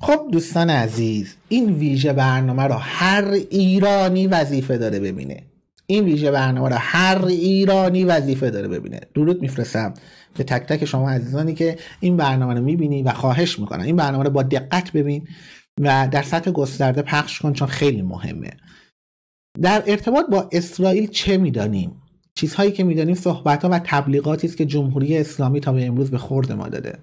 خب دوستان عزیز این ویژه برنامه رو هر ایرانی وظیفه داره ببینه. این ویژه برنامه رو هر ایرانی وظیفه داره ببینه. درود میفرستم به تک تک شما عزیزانی که این برنامه رو می‌بینی و خواهش می‌کنم. این برنامه رو با دقت ببین و در سطح گسترده پخش کن چون خیلی مهمه. در ارتباط با اسرائیل چه می‌دانیم؟ چیزهایی که می‌دانیم صحبت ها و تبلیغاتی است که جمهوری اسلامی تا به امروز به خورد ما داده.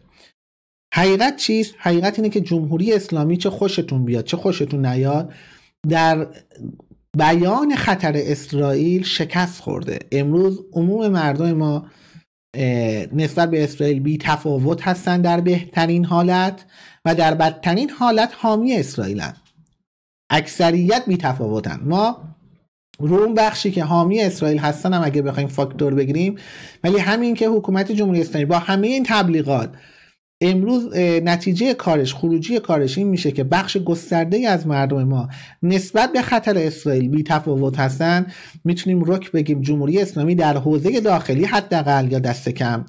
حقیقت چیست؟ حقیقت اینه که جمهوری اسلامی چه خوشتون بیاد چه خوشتون نیاد؟ در بیان خطر اسرائیل شکست خورده. امروز عموم مردم ما نسبت به اسرائیل بی تفاوت هستند در بهترین حالت و در بدترین حالت حامی اسرائیلن. اکثریت بی تفاوتن. ما رو اون بخشی که حامی اسرائیل هستن هم اگه بخوایم فاکتور بگیریم ولی همین که حکومت جمهوری اسلامی با همه این تبلیغات امروز نتیجه کارش خروجی کارش این میشه که بخش گسترده از مردم ما نسبت به خطر اسرائیل بی تفاوت هستن. می‌تونیم رک بگیم جمهوری اسلامی در حوزه داخلی حداقل یا دست کم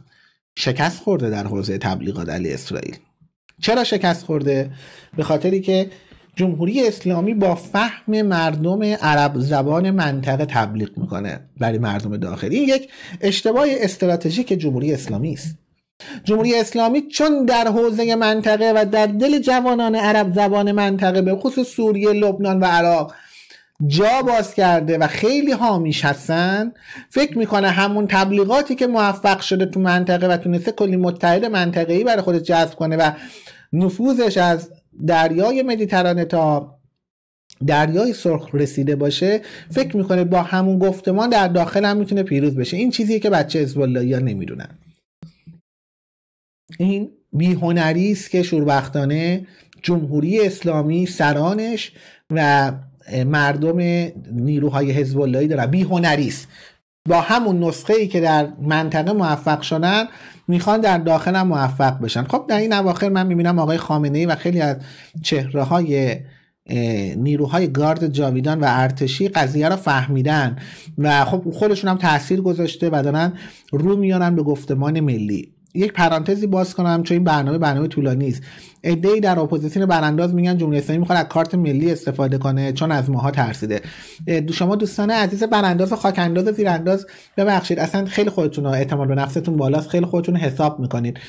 شکست خورده در حوزه تبلیغات علی اسرائیل. چرا شکست خورده؟ به خاطری که جمهوری اسلامی با فهم مردم عرب زبان منطقه تبلیغ می‌کنه برای مردم داخلی. این یک اشتباه استراتژیک جمهوری اسلامی است. جمهوری اسلامی چون در حوزه منطقه و در دل جوانان عرب زبان منطقه به خصوص سوریه لبنان و عراق جا باز کرده و خیلی حامیش هستن فکر می‌کنه همون تبلیغاتی که موفق شده تو منطقه و تونسته کلی متحد منطقه‌ای برای خودش جذب کنه و نفوذش از دریای مدیترانه تا دریای سرخ رسیده باشه فکر می‌کنه با همون گفتمان در داخل هم می‌تونه پیروز بشه. این چیزیه که بچه حزب نمی‌دونن. این بیهنری است که شوربختانه جمهوری اسلامی سرانش و مردم نیروهای حزب اللهی دارن. بیهنری است. با همون نسخه ای که در منطقه موفق شدن می‌خوان در داخل هم موفق بشن. خب در این اواخر من می‌بینم آقای خامنه ای و خیلی از چهره های نیروهای گارد جاویدان و ارتشی قضیه رو فهمیدن و خب خودشون هم تاثیر گذاشته و دارن رو میارن به گفتمان ملی. یک پرانتزی باز کنم چون این برنامه برنامه طولانی است. ای در اپوزیسیون برانداز میگن جمهوری اسلامی می‌خواد از کارت ملی استفاده کنه چون از ماها ترسیده. شما دوستان عزیز برانداز و خاکانداز و زیرانداز ببخشید اصلا خیلی خودتون اعتماد به نفستون بالاست خیلی خودتون حساب می‌کنید.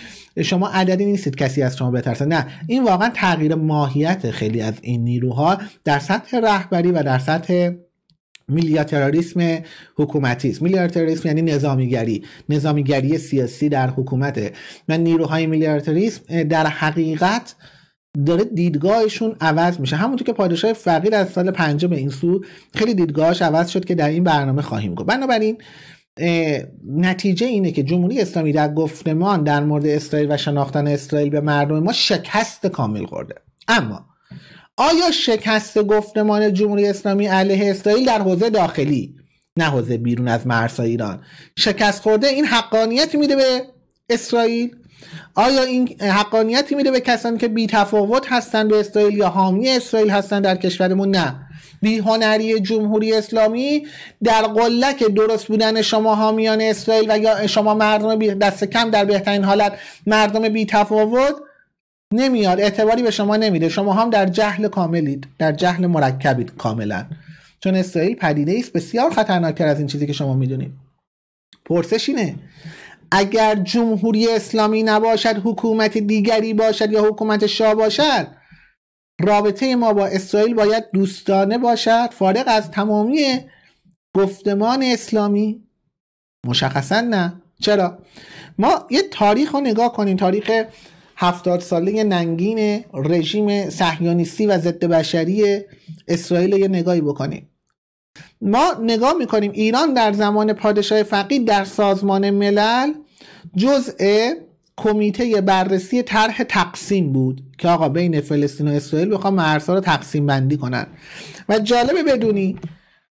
شما عددی نیستید کسی از شما بترسه. نه این واقعا تغییر ماهیت خیلی از این نیروها در سطح رهبری و در سطح میلیاتراریسم حکومتی است. میلیاتراریسم یعنی نظامیگری. نظامیگری سیاسی در حکومته. و نیروهای میلیاتاریسم در حقیقت داره دیدگاهشون عوض میشه. همونطور که پادشاه فقیر از سال پنجم این سو خیلی دیدگاهش عوض شد که در این برنامه خواهیم گفت. بنابراین نتیجه اینه که جمهوری اسلامی در گفتمان در مورد اسرائیل و شناختن اسرائیل به مردم ما شکست کامل خورده. اما آیا شکست گفتمان جمهوری اسلامی علیه اسرائیل در حوزه داخلی نه حوزه بیرون از مرزهای ایران شکست خورده این حقانیتی میده به اسرائیل؟ آیا این حقانیتی میده به کسانی که بی تفاوت هستند به اسرائیل یا حامی اسرائیل هستند در کشورمون؟ نه. بیهنری جمهوری اسلامی در قلک درست بودن شما حامیان اسرائیل و یا شما مردم دست کم در بهترین حالت مردم بی تفاوت نمیاد اعتباری به شما نمیده. شما هم در جهل کاملید در جهل مرکبید کاملا. چون اسرائیل پدیده است بسیار خطرناکتر از این چیزی که شما می‌دونید. پرسش اینه اگر جمهوری اسلامی نباشد حکومت دیگری باشد یا حکومت شاه باشد رابطه ما با اسرائیل باید دوستانه باشد؟ فارغ از تمامی گفتمان اسلامی؟ مشخصا نه. چرا؟ ما یه تاریخ رو نگاه کنیم. تاریخ هفتاد ساله ننگین رژیم صهیونیستی و ضد بشری اسرائیل یه نگاهی بکنیم. ما نگاه می‌کنیم ایران در زمان پادشاه فقید در سازمان ملل جزء کمیته بررسی طرح تقسیم بود که آقا بین فلسطین و اسرائیل بخوام مرزها رو تقسیم بندی کنن. و جالبه بدونی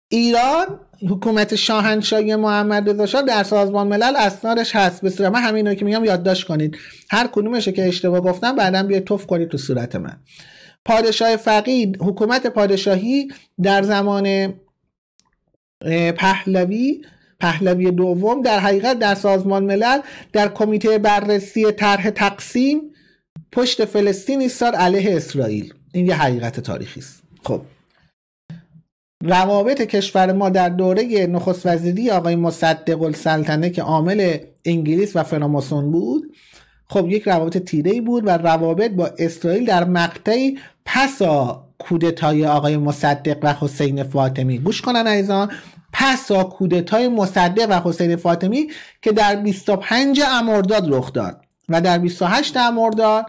ایران حکومت شاهنشاهی محمد رضا شاه در سازمان ملل اسنادش هست. صورت من همین که میگم یادداشت کنید. هر کدومشه که اشتباه گفتم بعدا بیا توف کنید تو صورت من. پادشاه فقید حکومت پادشاهی در زمان پهلوی پهلوی دوم در حقیقت در سازمان ملل در کمیته بررسی طرح تقسیم پشت فلسطین ایستاد علیه اسرائیل. این یه حقیقت تاریخی است. خب. روابط کشور ما در دوره نخست وزیری آقای مصدق السلطنه که عامل انگلیس و فراماسون بود خب یک روابط تیره بود و روابط با اسرائیل در مقطعی پسا کودتای آقای مصدق و حسین فاطمی. گوش کنن ایزان پسا کودتای مصدق و حسین فاطمی که در 25 امرداد رخ داد و در 28 امرداد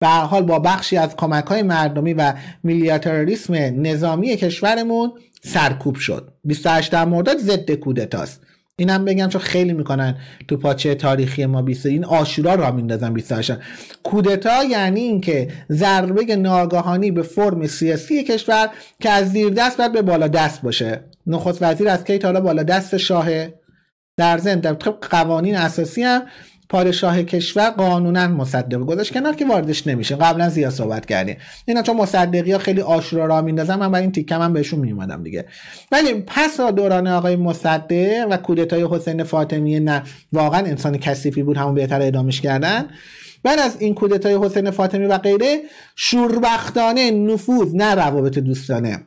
به حال با بخشی از کمک های مردمی و میلیتاریسم نظامی کشورمون سرکوب شد. 28 مرداد ضد کودتاست. اینم بگم چون خیلی می‌کنن تو پاچه تاریخی ما 20 این آشورا را میندازن 28 کودتا یعنی اینکه ضربه ناگهانی به فرم سیاسی کشور که از زیر دست باید به بالا دست باشه. نخست وزیر از کی تا بالا دست شاهه. در ضمن در قوانین اساسی هم پادشاه کشور قانونا مصدق گذاشت کنار که واردش نمیشه. قبلا زیاد صحبت کردیم. اینا چون مصدقی ها خیلی آشورا را میندازن من برای این تیکم هم بهشون میومدم دیگه. ولی پس دوران آقای مصدق و کودتای حسین فاطمی نه واقعا انسان کثیفی بود همون بهتر ادامش کردن. بعد از این کودتای حسین فاطمی و غیره شوربختانه نفوذ نه روابط دوستانه.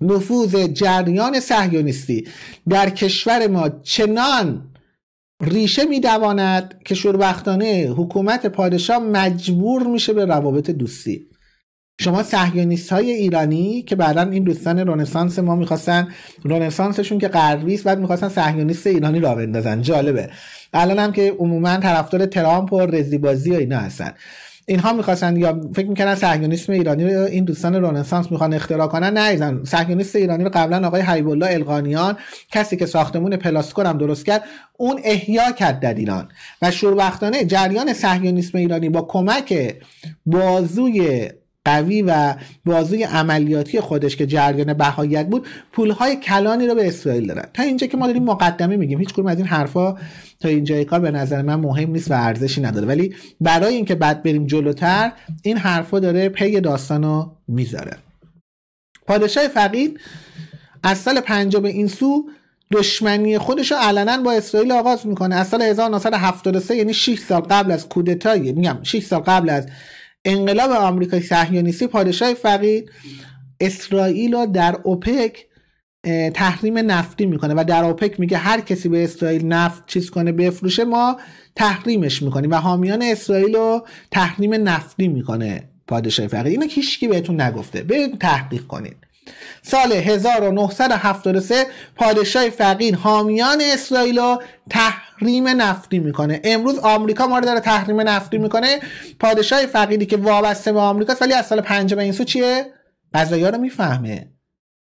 نفوذ جریان صهیونیستی در کشور ما چنان ریشه میدواند که شوربختانه حکومت پادشاه مجبور میشه به روابط دوستی. شما سهیونیست های ایرانی که بعدا این دوستان رنسانس ما می‌خواستن رنسانسشون که غربی است بعد می‌خواستن سهیونیست ایرانی را بندازن. جالبه. الان هم که عموما طرفدار ترامپ و رزیبازی و اینا هستن. اینها می‌خواستن یا فکر می‌کنن صهیونیسم ایرانی رو این دوستان رنسانس می‌خوان اختراع کنن نه صهیونیست ایرانی رو قبلا آقای حبیب الله القانیان کسی که ساختمون پلاسکو رو هم درست کرد اون احیا کرد در ایران. و شوربختانه جریان صهیونیسم ایرانی با کمک بازوی قوی و بازوی عملیاتی خودش که جریان بهاییت بود پولهای کلانی رو به اسرائیل دادن. تا اینجا که ما داریم مقدمه میگیم هیچ از این حرفا تا اینجای کار به نظر من مهم نیست و ارزشی نداره. ولی برای اینکه بعد بریم جلوتر این حرفا داره پی داستان رو می‌ذاره. پادشاه فقید از سال پنجم این سو دشمنی خودش رو علنا با اسرائیل آغاز می‌کنه. از سال 1973 یعنی 6 سال قبل از کودتای میگم 6 سال قبل از انقلاب آمریکای صهیونیستی پادشاه فقید اسرائیل رو در اوپک تحریم نفتی می‌کنه و در اوپک میگه هر کسی به اسرائیل نفت چیز کنه بفروشه ما تحریمش می‌کنیم و حامیان اسرائیل رو تحریم نفتی می‌کنه پادشاه فقید. اینو هیچکی بهتون نگفته. برید تحقیق کنید. سال 1973 پادشاه فقید حامیان اسرائیل رو تحریم نفتی می‌کنه. امروز آمریکا ما رو داره تحریم نفتی می‌کنه. پادشاه فقیدی که وابسته به آمریکاست ولی از سال پنجم این سو چیه؟ قضایی رو می‌فهمه.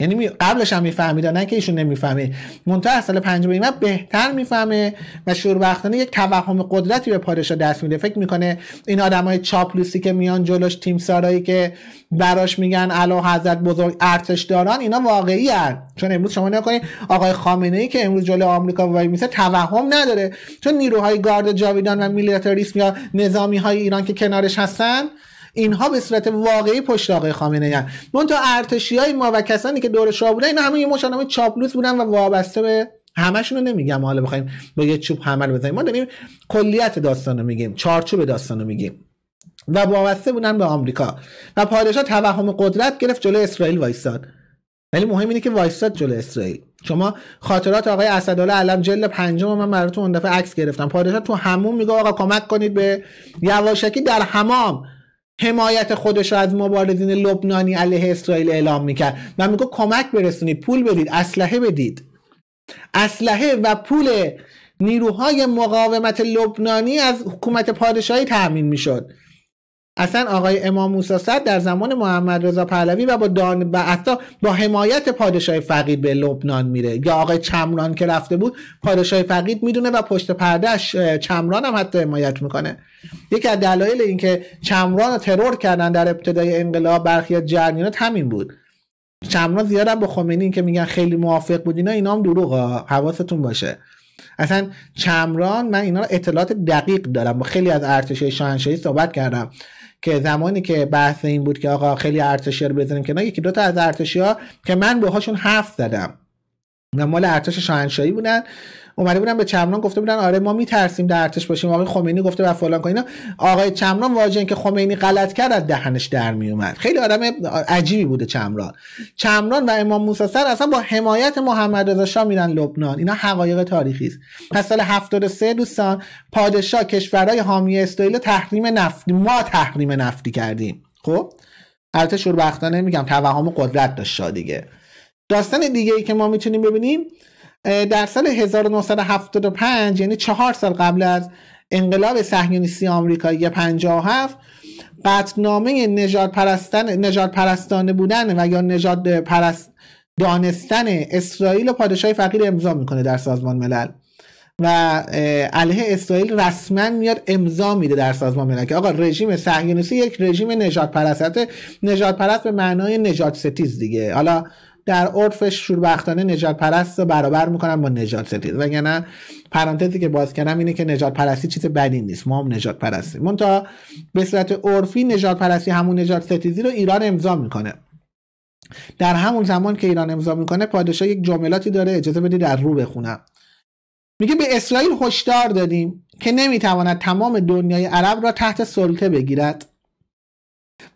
یعنی قبلش هم می‌فهمید نه که ایشون نمی‌فهمه. منتها از سال پنجم این بهتر می‌فهمه و شوربختانه یک توهم قدرتی به پادشاه دست میده. فکر می‌کنه این آدمای چاپلوسی که میان جلوش تیم سارایی که براش میگن الا حضرت بزرگ ارتش داران اینا واقعی هن. چون امروز شما نکنید آقای خامنه ای که امروز جلو آمریکا وای میسه توهم نداره. چون نیروهای گارد جاویدان و میلیتاریسم یا نظامی های ایران که کنارش هستن اینها به صورت واقعی پشت آقای خامنه ای تو ارتشی های ما و کسانی که دور شاه بودن اینا همه یه مشانمه چاپلوس بودن و وابسته به همشون رو نمیگم. حالا بخوایم با یه چوب رو بزنیم. ما داریم کلیت داستان رو میگیم چارچوب داستان رو میگیم و وابسته بودن به آمریکا. و پادشاه توهم قدرت گرفت جلو اسرائیل وایستاد. ولی مهم اینه که وایستاد جلو اسرائیل. شما خاطرات آقای اسدالله علم جلد پنجم من براتون اون دفعه عکس گرفتم. پادشاه تو همون میگه آقا کمک کنید به یواشکی در حمام. حمایت خودش رو از مبارزین لبنانی علیه اسرائیل اعلام می‌کرد. و میگه کمک برسونید پول بدید اسلحه بدید. اسلحه و پول نیروهای مقاومت لبنانی از حکومت پادشاهی تأمین می‌شد. اصلا آقای امام موسی صد در زمان محمد رضا پهلوی و با دان و حتی با حمایت پادشاه فقید به لبنان میره. یا آقای چمران که رفته بود پادشاه فقید می‌دونه و پشت پردهش چمران هم حتی حمایت می‌کنه. یکی از دلایل اینکه چمران رو ترور کردن در ابتدای انقلاب برخی از جریانات همین بود. چمران زیاد با خمینی که میگن خیلی موافق بود اینا اینا هم دروغه حواستون باشه. اصلا چمران من اینا رو اطلاعات دقیق دارم. با خیلی از ارتشای شاهنشاهی صحبت کردم. که زمانی که بحث این بود که آقا خیلی ارتشی رو بزنیم که نه یکی دو تا از ارتشی ها که من باهاشون حرف زدم. مال ارتش شاهنشاهی بودن. اومده بودن به چمران گفته بودن آره ما میترسیم در ارتش باشیم. آقای خمینی گفته و فلان اینا. آقای چمران واژه که خمینی غلط کرد از دهنش در میومد. خیلی آدم عجیبی بوده چمران چمران و امام موسی سر اصلا با حمایت محمد رضا شاه میرن لبنان. اینا حقایق تاریخی است. پس سال 73 دوستان پادشاه کشورهای حامی اسرائیل تحریم نفتی ما تحریم نفتی کردیم. خب؟ البته شوربختانه میگم توهم قدرت داشت دیگه. داستان دیگه ای که ما می‌تونیم ببینیم در سال 1975 یعنی چهار سال قبل از انقلاب صهیونیستی آمریکایی 57 قطنامه نجات پرستان نجات پرستانه بودن و یا نجات پرست دانستن اسرائیل و پادشاه فقیر امضا می‌کنه در سازمان ملل. و علیه اسرائیل رسما میاد امضا میده در سازمان ملل که آقا رژیم صهیونیستی یک رژیم نجات پرست نجات پرست به معنای نجات ستیز دیگه. حالا در عرفش شوربختانه نجات پرست رو برابر می‌کنن با نجات ستیز وگرنه پرانتزی که باز کردم اینه که نجات پرستی چیز بدی نیست. ما هم نجات پرستیم منتها به صورت عرفی نجات پرستی همون نجات ستیزی رو ایران امضا می‌کنه. در همون زمان که ایران امضا می‌کنه پادشاه یک جملاتی داره اجازه بدید در رو بخونم میگه به اسرائیل هشدار دادیم که نمی‌تواند تمام دنیای عرب را تحت سلطه بگیرد.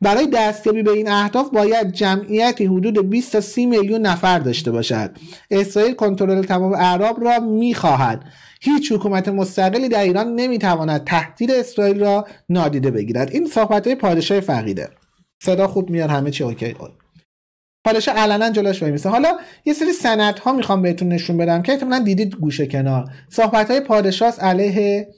برای دستیابی به این اهداف باید جمعیتی حدود 20 تا 30 میلیون نفر داشته باشد. اسرائیل کنترل تمام اعراب را می‌خواهد. هیچ حکومت مستقلی در ایران نمی‌تواند تهدید اسرائیل را نادیده بگیرد. این صحبت پادشاه فقیده. صدا خوب میاد همه چی اوکی. پادشاه علنا جلوش وای میسه حالا یه سری سند ها می‌خوام بهتون نشون بدم که احتمالاً دیدید گوشه کنار. صحبت های پادشاه علیه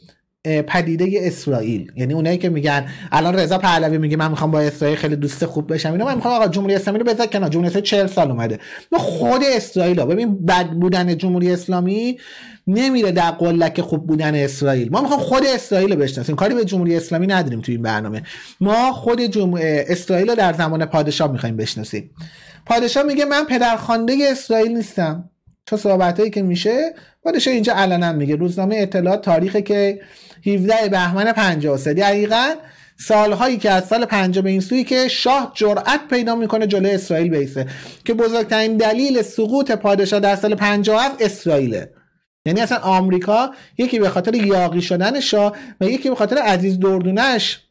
پدیده اسرائیل. یعنی اونایی که میگن الان رضا پهلوی میگه من می‌خوام با اسرائیل خیلی دوست خوب بشم اینا من می‌خوام آقا جمهوری اسلامی رو بذار کنار. جمهوری اسلامی 40 سال اومده. ما خود اسرائیل ها ببین بد بودن جمهوری اسلامی نمیره در قلک خوب بودن اسرائیل. ما می‌خوام خود اسرائیل رو بشناسیم. کاری به جمهوری اسلامی نداریم تو این برنامه. ما خود جم... اسرائیل رو در زمان پادشاه می‌خوایم بشناسیم. پادشاه میگه من پدرخوانده اسرائیل نیستم. تو صحبتایی که میشه پادشاه اینجا علنا میگه. روزنامه اطلاعات تاریخ که 17 بهمن 53 دقیقا سالهایی که از سال 50 به این سوی که شاه جرأت پیدا می‌کنه جلوی اسرائیل بیسه. که بزرگترین دلیل سقوط پادشاه در سال 57 اسرائیله. یعنی اصلا آمریکا یکی به خاطر یاقی شدن شاه و یکی به خاطر عزیز دردونش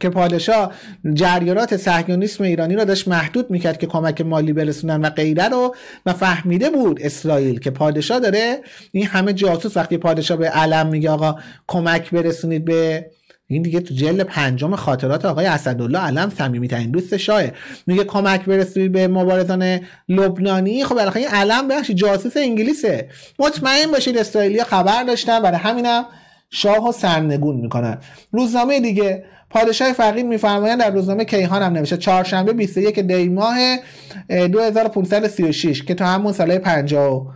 که پادشاه جریانات صهیونیسم ایرانی رو داشت محدود می‌کرد که کمک مالی برسونن و غیره رو و فهمیده بود اسرائیل که پادشاه داره. این همه جاسوس وقتی پادشاه به علم میگه آقا کمک برسونید به این دیگه تو جل پنجم خاطرات آقای اسدالله علم صمیمی ترین دوست شاهه. میگه کمک برسونید به مبارزان لبنانی. خب بالاخره این علم بخش جاسوس انگلیسه. مطمئن باشید اسرائیلی خبر داشتن. برای همینم شاه و سرنگون می‌کنن. روزنامه دیگه پادشاه فقید میفرمایند در روزنامه کیهان هم نوشته چهارشنبه 21 دی ماه 2536 که تو همون سال 50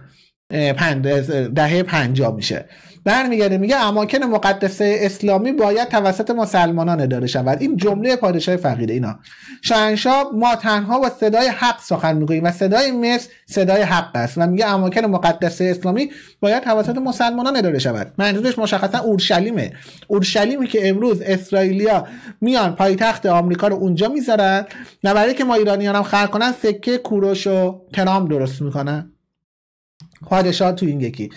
دهه 50 میشه. برمیگرده میگه اماکن مقدسه اسلامی باید توسط مسلمانان اداره شود. این جمله پادشاه فقیده اینا. شاهنشاه ما تنها با صدای حق سخن می‌گوییم و صدای مصر صدای حق است. و میگه اماکن مقدسه اسلامی باید توسط مسلمانان اداره شود. منظورش مشخصا اورشلیمه. اورشلیمی که امروز اسرائیلیا میان پایتخت آمریکا رو اونجا می‌ذارن و برای که ما ایرانیان هم خلق کنن سکه کوروش و ترام درست می‌کنن. پادشاه تو این یکی.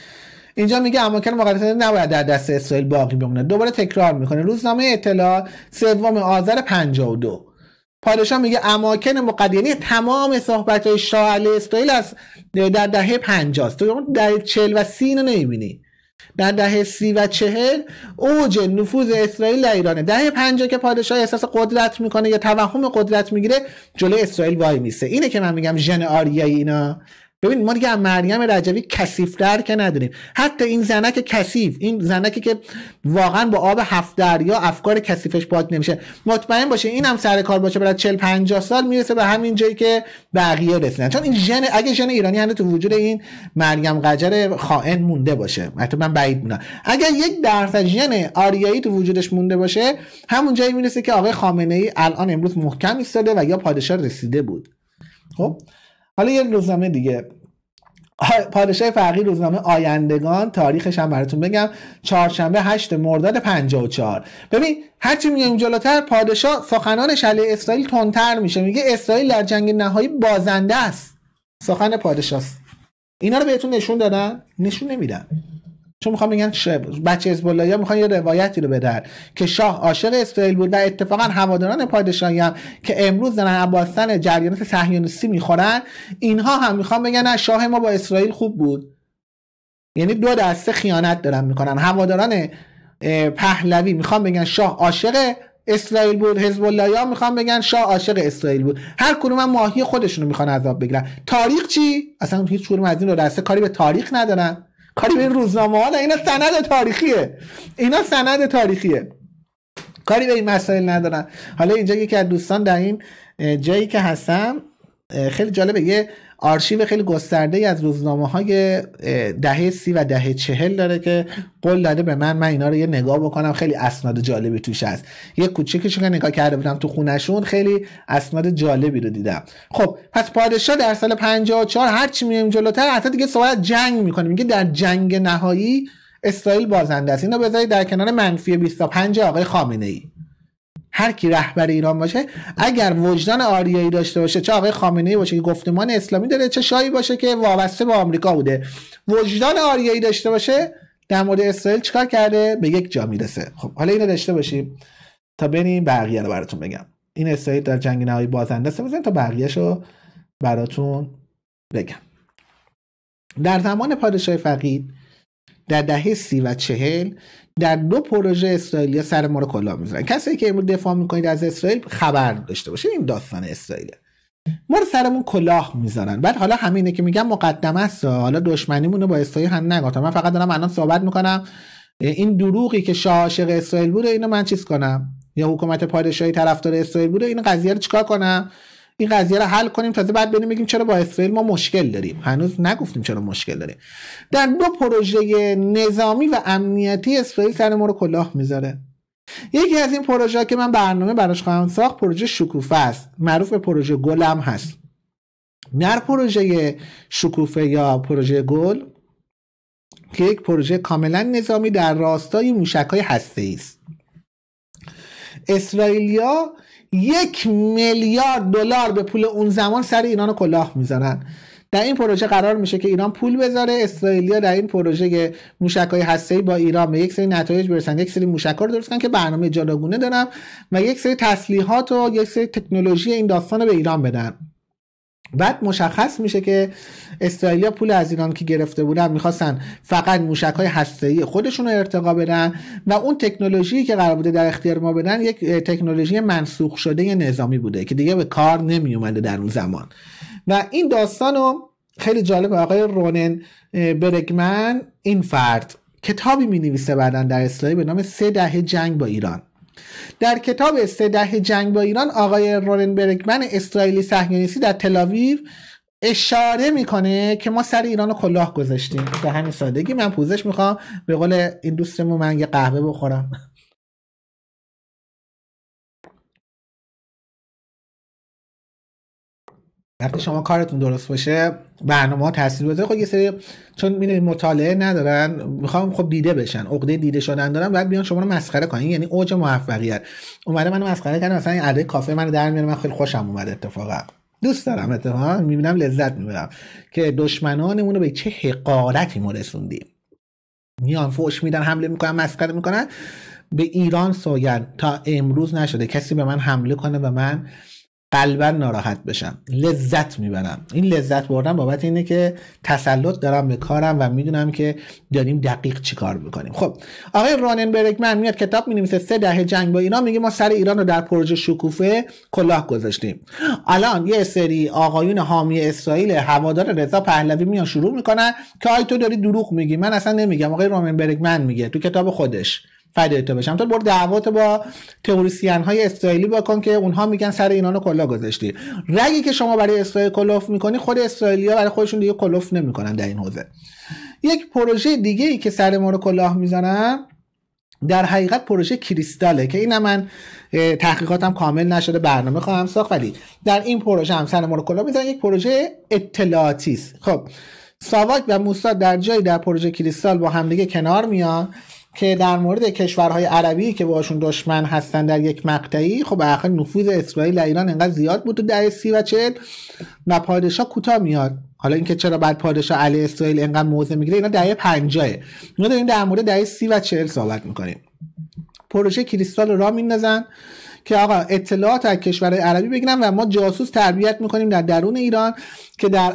اینجا میگه اماکن مقدسه نباید در دست اسرائیل باقی بمونه. دوباره تکرار می‌کنه. روزنامه اطلاع سوم آذر 52 پادشاه میگه اماکن مقدس یعنی تمام صحبت های شاه علیه اسرائیل از در دهه 50 تو در 40 و 30 رو نمی‌بینی. در دهه سی و چهل اوج نفوذ اسرائیل در ایرانه. دهه پنجاه که پادشاه احساس قدرت می‌کنه یا توهم قدرت می‌گیره جلوی اسرائیل وای میسه. اینه که من میگم ژن آریایی اینا ببین ما دیگه مریم رجوی کثیفتر که نداریم. حتی این زنک کثیف این زنکی که واقعا با آب هفت دریا افکار کثیفش پاک نمیشه. مطمئن باشه این هم سر کار باشه برای 40 50 سال می‌رسه به همین جایی که بقیه رسیدن. چون این ژن اگه ژن ایرانی هنوز تو وجود این مریم قجر خائن مونده باشه. حتی من بعید مونم اگر یک درصد ژن آریایی تو وجودش مونده باشه همون جایی می‌رسه که آقای خامنه ای الان امروز محکم ایستاده و یا پادشاه رسیده بود. خب؟ حالا یه روزنامه دیگه. پادشاه فقیر روزنامه آیندگان تاریخش هم براتون بگم چهارشنبه 8 مرداد 54 ببین هرچی میایم جلوتر پادشاه سخنان علیه اسرائیل تندتر میشه. میگه اسرائیل در جنگ نهایی بازنده است. سخن پادشاه اینا رو بهتون نشون دادن؟ نشون نمیدن. چون می‌خوام بگن بچه حزب الله می‌خوان یه روایتی رو بدن که شاه عاشق اسرائیل بود و اتفاقا هواداران پادشاهی هم که امروز دارن عباستن جریانات صهیونیستی می‌خورن اینها هم می‌خوان بگن شاه ما با اسرائیل خوب بود. یعنی دو دسته خیانت دارن می‌کنن. هواداران پهلوی می‌خوان بگن شاه عاشق اسرائیل بود. حزب الله می‌خوان بگن شاه عاشق اسرائیل بود. هر کدوم ماهی خودشونو می‌خوان عذاب بگیرن. تاریخ چی؟ اصلا هیچ کدوم از این دو دسته کاری به تاریخ ندارن. کاری به این روزنامه ها اینا سند تاریخیه. اینا سند تاریخیه. کاری به این مسائل ندارن. حالا اینجا یکی از دوستان در این جایی که هستم خیلی جالبه. یه آرشیو خیلی گسترده از روزنامه های دهه سی و دهه چهل داره که قول داده به من من اینا رو یه نگاه بکنم. خیلی اسناد جالبی توش هست. یه کوچیکش که نگاه کرده بودم تو خونشون خیلی اسناد جالبی رو دیدم. خب پس پادشاه در سال 54 هر چی میایم جلوتر حتی دیگه صحبت جنگ می‌کنه میگه در جنگ نهایی اسرائیل بازنده است. اینا بذارید در کنار منفی 25 آقای خامنه ای هر کی رهبر ایران باشه اگر وجدان آریایی داشته باشه چه آقای خامنه ای باشه که گفتمان اسلامی داره چه شایی باشه که وابسته به آمریکا بوده. وجدان آریایی داشته باشه در مورد اسرائیل چیکار کرده؟ به یک جا می‌رسه. خب حالا اینو داشته باشیم تا بریم بقیه رو براتون بگم. این اسرائیل در جنگ نهایی بازنده است. تا بقیه‌شو براتون بگم. در زمان پادشاه فقید در دهه سی و چهل در دو پروژه اسرائیلی سر ما رو کلا می‌زنن کسی که امروز دفاع می‌کنید از اسرائیل خبر داشته باشه این داستان اسرائیل ما رو سرمون کلاه می‌ذارن. بعد حالا همینه که میگم مقدمه است. حالا دشمنیمون با اسرائیل هم نگفتم من فقط دارم الان صحبت می‌کنم. این دروغی که شاه عاشق اسرائیل بوده اینو من چیز کنم؟ یا حکومت پادشاهی طرفدار اسرائیل بوده این قضیه رو چیکار کنم؟ این قضیه رو حل کنیم تازه بعد بریم بگیم چرا با اسرائیل ما مشکل داریم. هنوز نگفتیم چرا مشکل داریم در دو پروژه نظامی و امنیتی اسرائیل سر ما رو کلاه می‌ذاره. یکی از این پروژه که من برنامه براش خواهم ساخت پروژه شکوفه است. معروف به پروژه گلم هست. در پروژه شکوفه یا پروژه گل که یک پروژه کاملا نظامی در راستای موشک های هسته است. اسرائیلیا یک میلیارد دلار به پول اون زمان سر ایران کلاه می‌زنن. در این پروژه قرار میشه که ایران پول بذاره. اسرائیلیا در این پروژه موشک های هسته با ایران به یک سری نتایج برسن. یک سری موشک رو درست کنن که برنامه جداگونه دارن و یک سری تسلیحات و یک سری تکنولوژی این داستان رو به ایران بدن. بعد مشخص میشه که اسرائیلیا پول از ایران که گرفته بودن می‌خواستن فقط موشک های هسته‌ای خودشون رو ارتقا بدن و اون تکنولوژی که قرار بوده در اختیار ما بدن یک تکنولوژی منسوخ شده نظامی بوده که دیگه به کار نمی اومده در اون زمان. و این داستان رو خیلی جالب آقای رونن برگمن این فرد کتابی می نویسه بعدا در اسرائیل به نام سه دهه جنگ با ایران. در کتاب سه جنگ با ایران آقای رولن برگمن اسرائیلی صهیونیستی در تلاویو اشاره می‌کنه که ما سر ایران رو کلاه گذاشتیم. به همین سادگی من پوزش می‌خوام. به قول این دوستمون من یه قهوه بخورم. وقتی شما کارتون درست باشه برنامه ها تاثیر بذاره. خب یه سری چون می‌دونید مطالعه ندارن می‌خوام خب دیده بشن عقده دیده شدن دارن بعد بیان شما رو مسخره کنن. یعنی اوج موفقیت. اومده منو مسخره کردن مثلا این عده کافه منو در میاره من خیلی خوشم اومده اتفاقا. دوست دارم اتفاقا می‌بینم لذت می‌برم. که دشمنانمون رو به چه حقارتی ما رسوندیم. میان فوش میدن حمله می‌کنن مسخره می‌کنن. به ایران سوگن تا امروز نشده. کسی به من حمله کنه و من قلبا ناراحت بشم. لذت می‌برم. این لذت بردن بابت اینه که تسلط دارم به کارم و می‌دونم که داریم دقیق چی کار می‌کنیم. خب آقای رانن برگمن میاد کتاب می‌نویسه سه دهه جنگ با ایران میگه ما سر ایران رو در پروژه شکوفه کلاه گذاشتیم. الان یه سری آقایون حامی اسرائیل هوادار رضا پهلوی میان شروع می‌کنن که آی تو داری دروغ میگی. من اصلا نمیگم. آقای رانن برگمن میگه تو کتاب خودش. فدای بشم. تو برو دعوات با تئوریسین های اسرائیلی بکن که اونها میگن سر اینا رو کلا گذاشتی. رگی که شما برای اسرائیل کلوف می‌کنی خود اسرائیلیا برای خودشون دیگه کلوف نمی‌کنن در این حوزه. یک پروژه دیگه ای که سر ما رو کلاه می‌زنن در حقیقت پروژه کریستاله که این من تحقیقاتم کامل نشده برنامه خواهم ساخت ولی در این پروژه هم سر ما رو کلاه می‌زنن. یک پروژه اطلاعاتی خب ساواک و موساد در جایی در پروژه کریستال با همدیگه کنار میان که در مورد کشورهای عربی که باشون دشمن هستن در یک مقطعی خب آخر نفوذ اسرائیل در ایران انقدر زیاد بود در سی و چل و پادشاه کوتاه میاد. حالا اینکه چرا بعد پادشاه علی اسرائیل انقدر موضع می‌گیره اینا دهه 50 ما داریم در مورد دهه 30 و 40 صحبت می‌کنیم. پروژه کریستال رو راه میندازن. که آقا اطلاعات از کشورهای عربی بگیرن و ما جاسوس تربیت می‌کنیم در درون ایران که در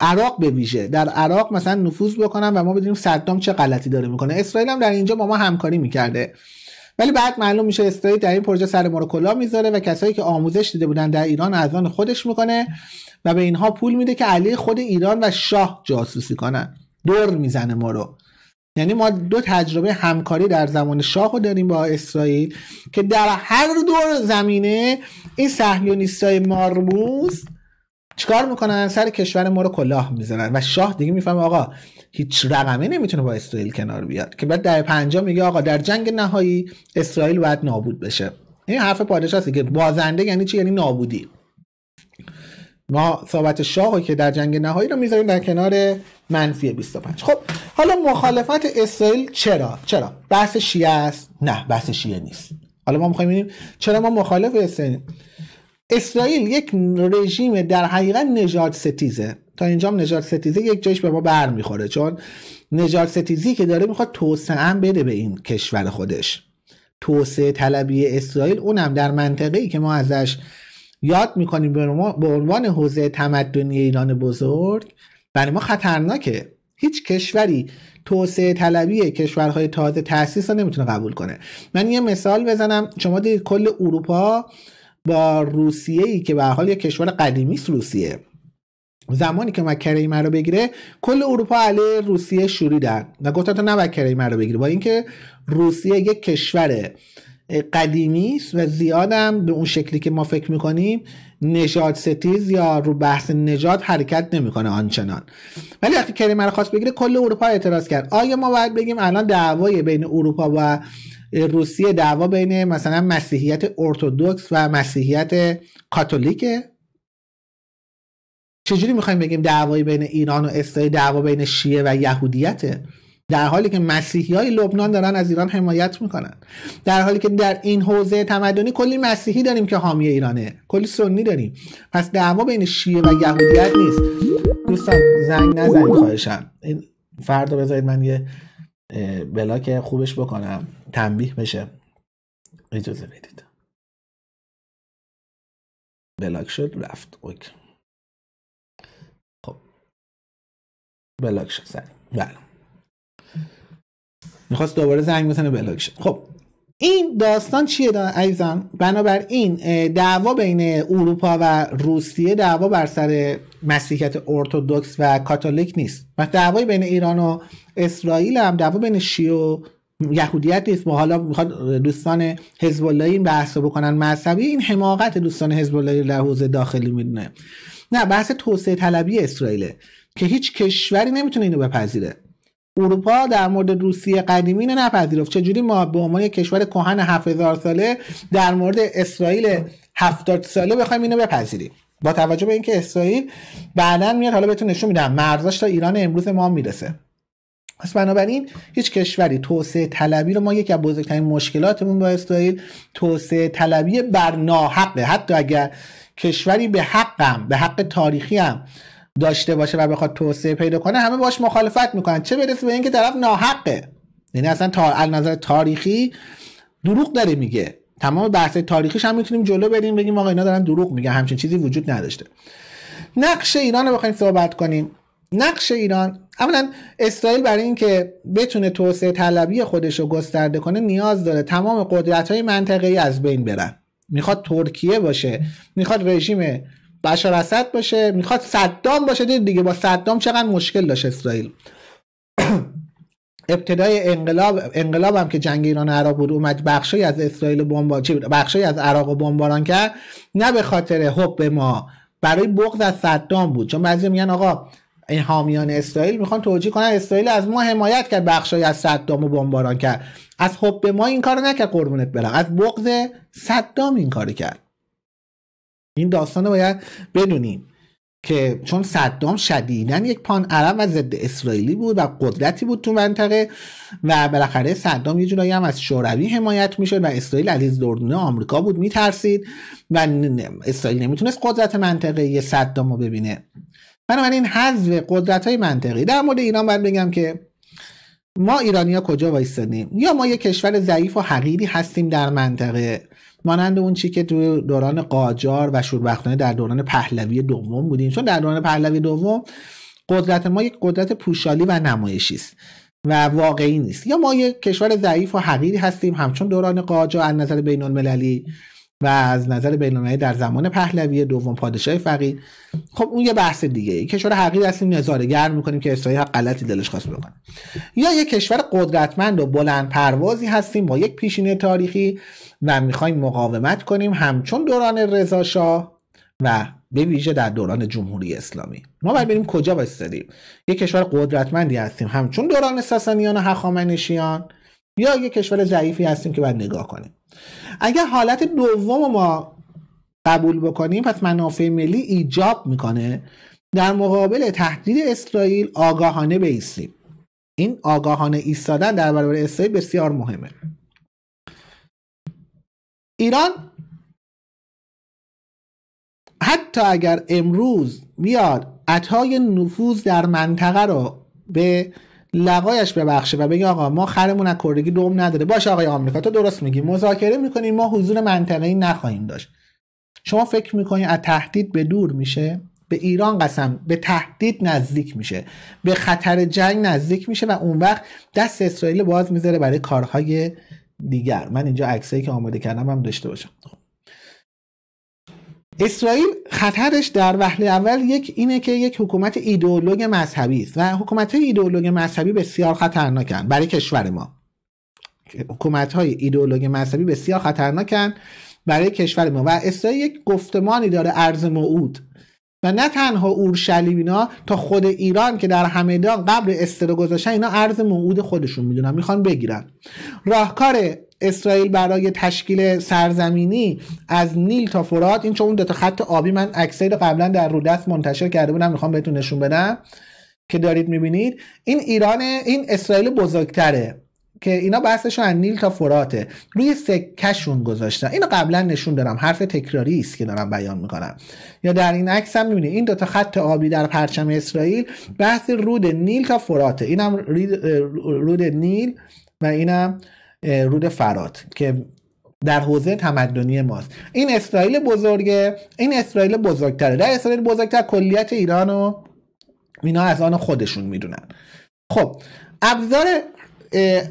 عراق به ویژه. در عراق مثلا نفوذ بکنن و ما بدونیم صدام چه غلطی داره می‌کنه. اسرائیل هم در اینجا با ما همکاری می‌کرده. ولی بعد معلوم میشه اسرائیل در این پروژه سر ما رو کلا می‌ذاره و کسایی که آموزش دیده بودن در ایران از آن خودش می‌کنه و به اینها پول میده که علی خود ایران و شاه جاسوسی کنن. دور می‌زنه ما رو یعنی ما دو تجربه همکاری در زمان شاه رو داریم با اسرائیل که در هر دور زمینه این صهیونیستای مارموز چیکار می‌کنن؟ سر کشور ما رو کلاه می‌زنن. و شاه دیگه می‌فهمه آقا هیچ رقمه نمی‌تونه با اسرائیل کنار بیاد. که بعد در پنجاه میگه آقا در جنگ نهایی اسرائیل باید نابود بشه. این حرف پادشاه که بازنده یعنی چی؟ یعنی نابودی. ما صحبت شاه که در جنگ نهایی رو می‌ذاریم در کنار منفی 25 خب حالا مخالفت اسرائیل چرا؟ چرا؟ بحث شیعه است؟ نه بحث شیعه نیست. حالا ما می‌خوایم ببینیم چرا ما مخالف اسرائیل اسرائیل یک رژیم در حقیقت نژاد ستیزه. تا اینجام نژاد ستیزه یک جایش به ما بر می‌خوره چون نژاد ستیزی که داره می‌خواد توسعه بده به این کشور خودش. توسعه طلبی اسرائیل اونم در منطقه ای که ما ازش یاد می‌کنیم به عنوان حوزه تمدنی ایران بزرگ برای ما خطرناکه. هیچ کشوری توسعه طلبی کشورهای تازه تاسیس رو نمی‌تونه قبول کنه. من یه مثال بزنم. شما دید کل اروپا با روسیه ای که به حال یک کشور قدیمی است روسیه. زمانی که مکه کریمه رو بگیره کل اروپا علیه روسیه شوریدن. و گفتن تو نباید کریمه رو بگیره با اینکه روسیه یک کشور قدیمی است و زیادم به اون شکلی که ما فکر می‌کنیم نژاد ستیز یا رو بحث نژاد حرکت نمی‌کنه آنچنان. ولی وقتی کریمه رو خواست بگیره کل اروپا اعتراض کرد. آیا ما باید بگیم الان دعوای بین اروپا و روسیه دعوا بین مثلا مسیحیت ارتودکس و مسیحیت کاتولیکه؟ چجوری می‌خوایم بگیم دعوایی بین ایران و اسرائیل دعوا بین شیعه و یهودیته؟ در حالی که مسیحی های لبنان دارن از ایران حمایت می‌کنن. در حالی که در این حوزه تمدنی کلی مسیحی داریم که حامی ایرانه. کلی سنی داریم. پس دعوا بین شیعه و یهودیت نیست. دوستان زنگ نزنید خواهشم. این فردا بذارید من یه بلاک خوبش بکنم. تنبیه بشه. اجازه بدید. بلاک شد رفت. اوکی. خب. بلاک شد سری بله. می‌خواست دوباره زنگ بزنه بلاک خب این داستان چیه دا عزیزم؟ بنابراین دعوا بین اروپا و روسیه دعوا بر سر مسیحیت ارتودکس و کاتولیک نیست. و دعوای بین ایران و اسرائیل هم دعوا بین شیعه و یهودیت نیست. ما حالا می‌خواد دوستان حزب الله این بحث رو بکنن. مذهبی این حماقت دوستان حزب الله در حوزه داخلی می‌دونه. نه بحث توسعه طلبی اسرائیله که هیچ کشوری نمی‌تونه اینو بپذیره. اروپا در مورد روسیه قدیمی اینو نپذیرفت. چجوری ما به عنوان کشور کهن 7000 ساله در مورد اسرائیل 70 ساله بخوایم اینو بپذیریم؟ با توجه به اینکه اسرائیل بعدا میاد حالا بهتون نشون میدم مرزاش تا ایران امروز ما می‌رسه. پس بنابراین هیچ کشوری توسعه طلبی رو ما یکی از بزرگترین مشکلاتمون با اسرائیل توسعه طلبی بر ناحقه حتی اگر کشوری به حقم به حق تاریخی هم داشته باشه و بخواد توسعه پیدا کنه همه باش مخالفت می‌کنن. چه برسه به اینکه طرف ناحقه؟ یعنی اصلا تا از نظر تاریخی دروغ داره میگه. تمام بحث تاریخیش هم می‌تونیم جلو بریم بگیم آقا اینا دارن دروغ میگه همچین چیزی وجود نداشته. نقش ایران رو بخوایم صحبت کنیم. نقش ایران اولا اسرائیل برای اینکه بتونه توسعه طلبی خودش رو گسترده کنه نیاز داره تمام قدرت های منطقه‌ای از بین برن. می‌خواد ترکیه باشه می‌خواد رژیم بشار اسد باشه می‌خواد صدام باشه دید دیگه با صدام چقدر مشکل داشت اسرائیل. ابتدای انقلاب انقلاب هم که جنگ ایران عراق بود اومد بخشی از اسرائیل بمبار بخشی از عراق بمباران کرد. نه به خاطر حب ما برای بغض از صدام بود. چون بعضی میگن آقا این حامیان اسرائیل می‌خوان توجیه کنن اسرائیل از ما حمایت کرد بخشی از صدام و بمباران کرد. از حب ما این کارو نکرد قربونت برم. از بغض صدام این کارو کرد. این داستان رو باید بدونیم که چون صدام شدیدن یک پان عرب و ضد اسرائیلی بود و قدرتی بود تو منطقه و بالاخره صدام یه جورایی هم از شوروی حمایت می‌شد و اسرائیل علیز دردونه آمریکا بود میترسید و اسرائیل نمی‌تونست قدرت منطقه یه صدام رو ببینه. بنابراین حذف قدرت های منطقی. در مورد ایران باید بگم که ما ایرانیا کجا وایستادیم؟ یا ما یک کشور ضعیف و حقیری هستیم در منطقه. مانند اون چی که تو دوران قاجار و شوربختانه در دوران پهلوی دوم بودیم. چون در دوران پهلوی دوم قدرت ما یک قدرت پوشالی و نمایشی است و واقعی نیست. یا ما یک کشور ضعیف و حقیری هستیم همچون دوران قاجار از نظر بین المللی و از نظر بین در زمان پهلوی دوم پادشاه فقید خب اون یه بحث دیگه ای کشور حقیقی هستیم نظاره گرم می‌کنیم که اسرائیل غلطی دلش خواست بکنه. یا یک کشور قدرتمند و بلند پروازی هستیم با یک پیشینه تاریخی و می‌خوایم مقاومت کنیم همچون دوران رضا و به ویژه در دوران جمهوری اسلامی. ما باید بریم کجا وایسادیم یک کشور قدرتمندی هستیم همچون دوران ساسانیان و هخامنشیان یا یک کشور ضعیفی هستیم که باید نگاه کنیم. اگر حالت دوم ما قبول بکنیم پس منافع ملی ایجاب می‌کنه. در مقابل تهدید اسرائیل آگاهانه بیستیم. این آگاهانه ایستادن در برابر اسرائیل بسیار مهمه. ایران حتی اگر امروز بیاد عطای نفوذ در منطقه رو به لقایش ببخشه و بگه آقا ما خرمون از کردگی دوم نداره. باشه آقای آمریکا تو درست میگی. مذاکره می‌کنیم ما حضور منطقه‌ای نخواهیم داشت. شما فکر می‌کنید از تهدید به دور میشه؟ به ایران قسم به تهدید نزدیک میشه. به خطر جنگ نزدیک میشه و اون وقت دست اسرائیل باز می‌ذاره برای کارهای دیگر. من اینجا عکسایی که آماده کردم هم داشته باشم. اسرائیل خطرش در وهله اول یک اینه که یک حکومت ایدئولوژ مذهبی است و حکومت های ایدئولوژ مذهبی بسیار خطرناکن برای کشور ما. حکومت های ایدئولوژ مذهبی بسیار خطرناکن برای کشور ما و اسرائیل یک گفتمانی داره ارز موعود. و نه تنها اورشلیمینا تا خود ایران که در همدان قبل استرو گذاشتن اینا ارز موعود خودشون می‌دونن می‌خوان بگیرن. راهکار اسرائیل برای تشکیل سرزمینی از نیل تا فرات این چون دو خط آبی من عکسای قبلا در رو دست منتشر کرده بودم می‌خوام بهتون نشون بدم که دارید می‌بینید. این ایران این اسرائیل بزرگتره که اینا بحثشون از نیل تا فراته. روی سکهشون گذاشتن. اینو قبلا نشون دارم حرف تکراری است که دارم بیان می‌کنم. یا در این عکس هم می‌بینید. این دوتا خط آبی در پرچم اسرائیل بحث رود نیل تا فراته. اینم رود نیل و اینم رود فرات که در حوزه تمدنی ماست. این اسرائیل بزرگه این اسرائیل بزرگتره. در اسرائیل بزرگتر کلیت ایران و اینا از آن خودشون می‌دونن. خب ابزار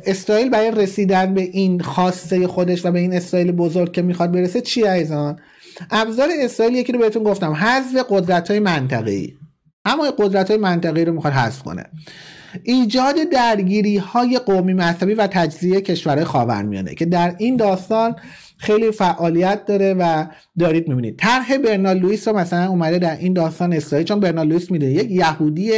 اسرائیل برای رسیدن به این خواسته خودش و به این اسرائیل بزرگ که می‌خواد برسه چی ایزان؟ ابزار اسرائیل یکی رو بهتون گفتم حذف قدرت های منطقه‌ای. اما قدرت های منطقه‌ای رو می‌خواد حذف کنه. ایجاد درگیری های قومی مذهبی و تجزیه کشورهای خاورمیانه که در این داستان خیلی فعالیت داره و دارید می‌بینید. طرح برنال لوئیس رو مثلا اومده در این داستان اسرائیل چون برنال لوئیس میده یک یهودی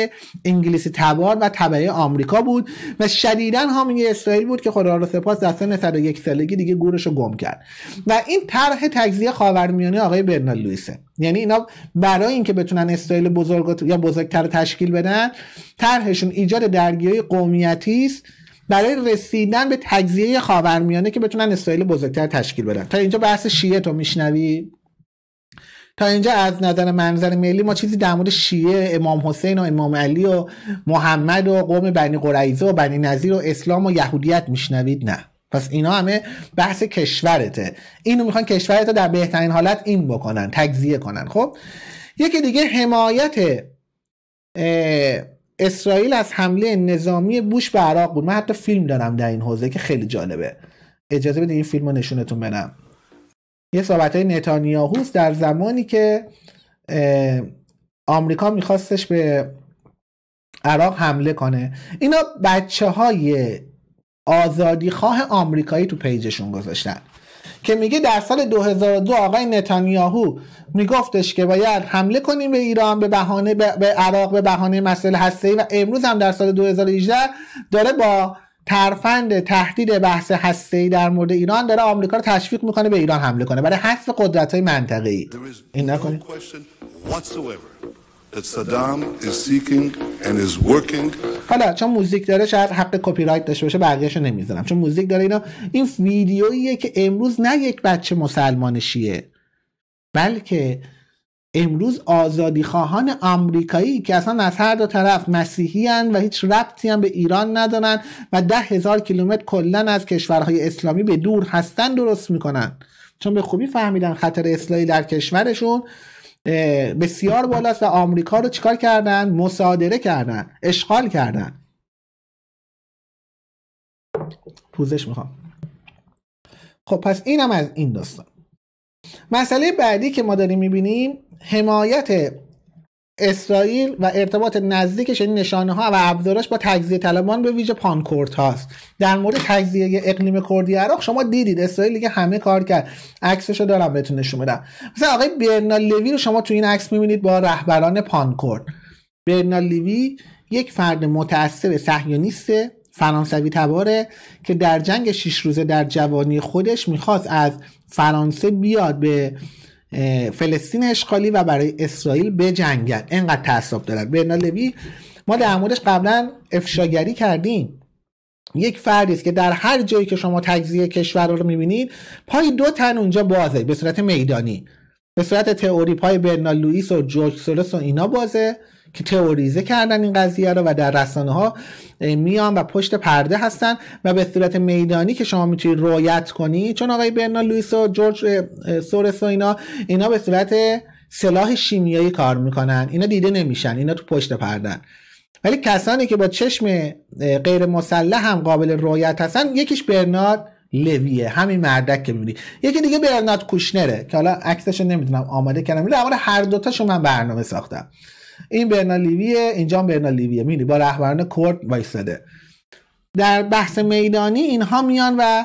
انگلیسی تبار و تبعه آمریکا بود و شدیدا حامی اسرائیل بود که خدا رو سپاس در سن 101 سالگی دیگه گورش رو گم کرد. و این طرح تجزیه خاورمیانه آقای برنال لوئیسه. یعنی اینا برای اینکه بتونن اسرائیل بزرگ یا بزرگتر تشکیل بدن طرحشون ایجاد درگیری قومیتی است برای رسیدن به تجزیه خاورمیانه که بتونن اسرائیل بزرگتر تشکیل بدن. تا اینجا بحث شیعه تو میشنوی؟ تا اینجا از نظر منظر ملی ما چیزی در مورد شیعه امام حسین و امام علی و محمد و قوم بنی قریزه و بنی نظیر و اسلام و یهودیت میشنوید؟ نه. پس اینا همه بحث کشورته. اینو می‌خوان کشورت در بهترین حالت این بکنن تجزیه کنن. خب؟ یکی دیگه حمایت اسرائیل از حمله نظامی بوش به عراق بود. من حتی فیلم دارم در این حوزه که خیلی جالبه. اجازه بدید این فیلم رو نشونتون بدم. یه صحبت های نتانیاهوس در زمانی که آمریکا میخواستش به عراق حمله کنه. اینا بچه های آزادی خواه آمریکایی تو پیجشون گذاشتن. که میگه در سال 2002 آقای نتانیاهو میگفتش که باید حمله کنیم به ایران به بهانه به عراق به بهانه مسئله هسته‌ای و امروز هم در سال 2018 داره با ترفند تهدید بحث هسته‌ای در مورد ایران داره آمریکا رو تشویق می‌کنه به ایران حمله کنه. برای حذف قدرت‌های منطقه‌ای. این نکنید حالا چون موزیک داره شاید حق کپی رایت داشته باشه بقیه‌شو نمی‌ذارم. چون موزیک داره اینا این ویدیوییه که امروز نه یک بچه مسلمان شیعه بلکه امروز آزادی خواهان آمریکایی که اصلا از هر دو طرف مسیحی هن و هیچ ربطی هم به ایران ندارن و ده هزار کیلومتر کلا از کشورهای اسلامی به دور هستن درست می‌کنن. چون به خوبی فهمیدن خطر اسلامی در کشورشون بسیار بالاست و آمریکا رو چیکار کردن؟ مصادره کردن اشغال کردن. پوزش می‌خوام. خب پس اینم از این داستان. مسئله بعدی که ما داریم می‌بینیم حمایت اسرائیل و ارتباط نزدیکش این نشانه ها و ابزارش با تجزیه طلبان به ویژه پانکورت هاست. در مورد تجزیه اقلیم کردی عراق شما دیدید. اسرائیل دیگه همه کار کرد. عکسشو دارم بهتون نشون بدم مثلا آقای برنال لوی رو شما تو این عکس می‌بینید با رهبران پانکورد برنال لوی یک فرد متعصب صهیونیست فرانسوی تباره که در جنگ شش روزه در جوانی خودش می‌خواست از فرانسه بیاد به فلسطین اشغالی و برای اسرائیل بجنگن انقدر تعصب دارن. برنالوی ما در موردش قبلا افشاگری کردیم. یک فردی است که در هر جایی که شما تجزیه کشور رو می‌بینید پای دو تن اونجا بازه به صورت میدانی. به صورت تئوری پای برنال لوئیس و جورج سولوس و اینا بازه. که تئوریزه کردن این قضیه رو و در رسانه ها میان و پشت پرده هستن و به صورت میدانی که شما می‌تونید رویت کنی چون آقای برنال لوئیس و جورج سورس و اینا اینا به صورت سلاح شیمیایی کار می‌کنن. اینا دیده نمیشن اینا تو پشت پردن ولی کسانی که با چشم غیر مسلح هم قابل رویت هستن یکیش برنارد لویه همین مردک که می‌بینی. یکی دیگه برنارد کوشنره که حالا عکسش نمی‌دونم آماده کردم در هر دوتاشو من برنامه ساختم. این برنالیویه اینجا برنالیویه. می‌بینی با رهبران کرد وایستاده. در بحث میدانی اینها میان و